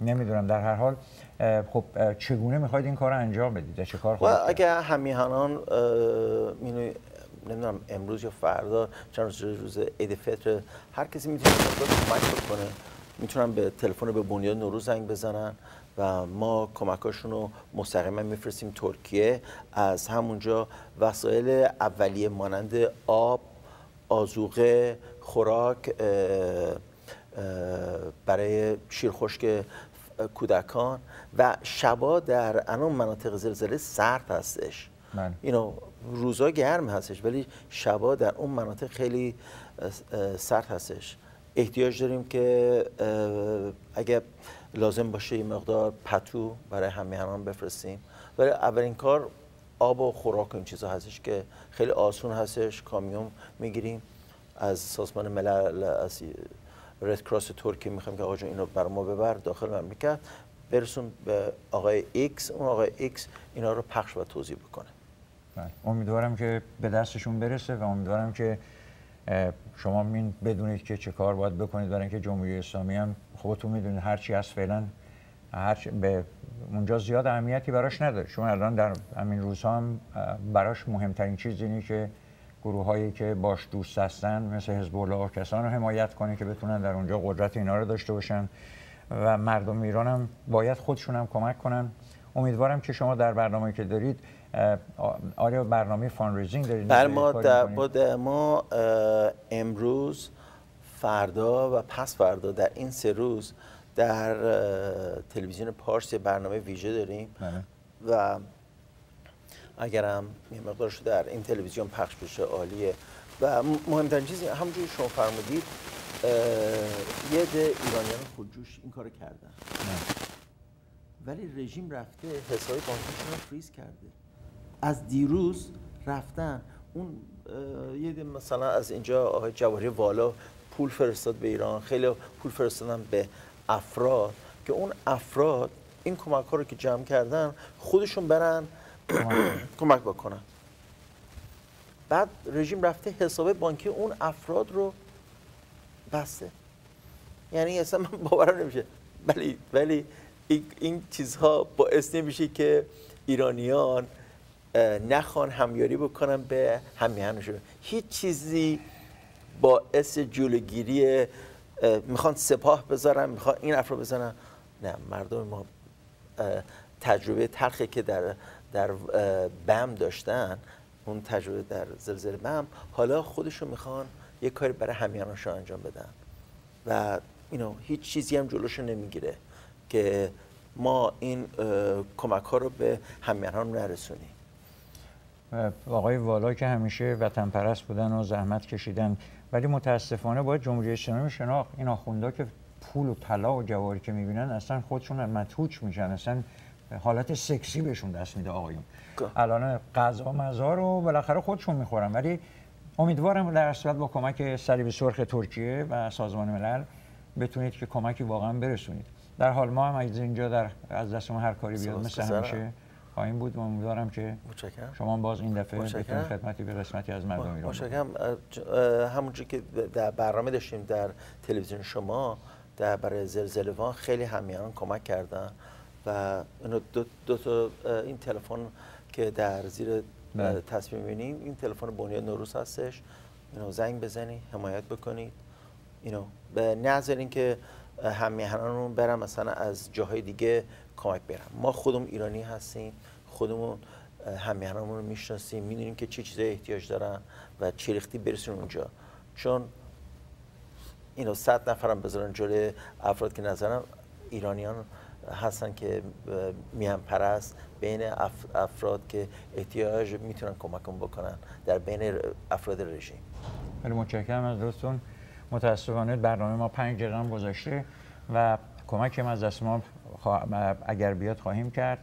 نمی‌دونم در هر حال خب چگونه می‌خواید این کار رو انجام بدید؟ چه کار خواهید اگه همیهنان نمی‌دونم امروز یا فردا چند روز روز عید فطر هر کسی می‌تونه کمک بکنه. می‌تونن به تلفن به بنیاد نوروز زنگ بزنن. و ما کمکاشون رو مستقیما میفرستیم ترکیه. از همونجا وسایل اولیه مانند آب آزوقه خوراک برای شیرخشک کودکان و شبا در انون مناطق زلزله سرد هستش. اینو بله. روزا گرم هستش ولی شبا در اون مناطق خیلی سرد هستش. احتیاج داریم که اگه لازم باشه این مقدار پتو برای هم‌میهنان بفرستیم. ولی اولین کار آب و خوراک این چیزا هستش که خیلی آسون هستش. کامیون می‌گیریم. از سازمان ملل از Red Cross ترکیه می‌خوایم که آقا اینو بر ما ببر داخل مملکت. برسون به آقای X اون آقای X اینا رو پخش و توضیح بکنه. بله. امیدوارم که به دستشون برسه و امیدوارم که شما مین بدونید که چه کار باید بکنید برای اینکه جمهوری اسلامی هم خودتون می‌دونید هر چی از فعلا هر به اونجا زیاد اهمیتی براش نداره. شما الان در همین روزها هم براش مهمترین چیز اینه که گروه هایی که باش دوست هستن مثل حزب الله کسان رو حمایت کنه که بتونن در اونجا قدرت اینا رو داشته باشن. و مردم ایران هم باید خودشون هم کمک کنن. امیدوارم که شما در برنامه که دارید آیا برنامه fundraising دارید. بر ما ما امروز فردا و پس فردا در این سه روز در تلویزیون پارس برنامه ویژه داریم. بله. و اگرم یه مقدارش در این تلویزیون پخش بشه عالیه. و مهمترین چیزی همونجوری شما فرمودید یه ده ایرانیان خودجوش این کار کردن. ولی رژیم رفته حسابی بانکیشون رو فریز کرده. از دیروز رفتن. اون یه مثلا از اینجا آقای جواهری والا پول فرستاد به ایران خیلی پول فرستادن به افراد که اون افراد این کمک ها رو که جمع کردن خودشون برن کمک بکنن. بعد رژیم رفته حساب بانکی اون افراد رو بسته. یعنی اصلا من باورم نمیشه. ولی ولی این چیزها باعث نمیشه که ایرانیان نخوان همیاری بکنن به همیهنشون. هیچ چیزی باعث جلوگیری می‌خوان سپاه بذارن می‌خوان این افراد بزنن نه مردم ما تجربه تلخی که در در بم داشتن اون تجربه در زلزله بم حالا خودشون می‌خوان یه کاری برای همیانشون انجام بدن. و اینو هیچ چیزی هم جلوشون نمی‌گیره که ما این کمک ها رو به همیانان نرسونیم. آقای والا که همیشه وطن پرست بودن و زحمت کشیدن ولی متاسفانه باید جمهوری اسلامی شناخت. این آخوندا که پول و طلا و جواری که می‌بینن اصلا خودشون متوچ میشن اصلا حالت سکسی بهشون دست میده آقایون. الان غذا مزار رو بالاخره خودشون می‌خورن. ولی امیدوارم در صورت با کمک صلیب سرخ ترکیه و سازمان ملل بتونید که کمکی واقعا برسونید. در حال ما هم از اینجا در از دست ما هر کاری بیاد. مثل همیشه خواهیم بود. و امیدوارم که شما باز این دفعه بتونید خدمتی به قسمتی از مردم ایران متشکرم. همونجوری که در برنامه داشتیم در تلویزیون شما در برای زلزلهوان خیلی همیان کمک کردن و دو, دو تا این تلفن که در زیر بله. تصمیم بینیم این تلفن بنیاد نوروز هستش. اینو زنگ بزنی حمایت بکنید. اینو. به نظر اینکه همیهنانمون برن مثلا از جاهای دیگه کمک برن ما خودمون ایرانی هستیم خودمون همیهنانمون رو می‌شناسیم می‌دونیم که چه چیزای احتیاج دارن و چه ریختی برسون اونجا. چون اینو صد نفرم بذارن جلوی افراد که نظرم ایرانیان هستن که میان پرست بین افراد که احتیاج می‌تونن کمکم بکنن در بین افراد رژیم. خیلی متشکرم از دوستون. متاسفانه برنامه ما پنج دقیقه گذاشته و کمک هم از دست ما اگر بیاد خواهیم کرد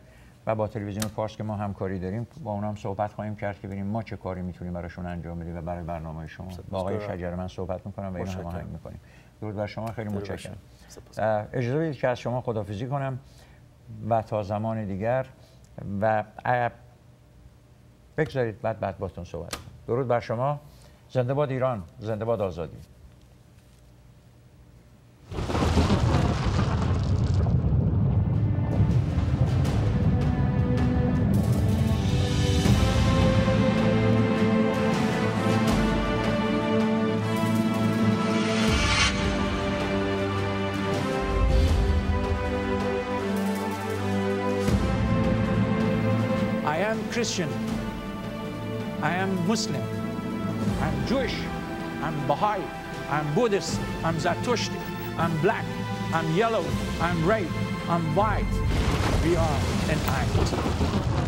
و با تلویزیون فارس که ما همکاری داریم با اونام صحبت خواهیم کرد که ببینیم ما چه کاری می‌تونیم براشون انجام بدیم و برای برنامه شما. با آقای شجر من صحبت می‌کنم و اینو هماهنگ می‌کنیم. درود بر شما. خیلی متشکرم اجازه بدید که از شما خدافزی کنم و تا زمان دیگر و بگذارید بعد بعد باتون صحبت درود بر شما. زنده باد ایران زنده باد آزادی. Christian. I am Muslim. I'm Jewish. I'm Baha'i. I'm Buddhist. I'm Zatushti. I'm black. I'm yellow. I'm red. I'm white. We are an act.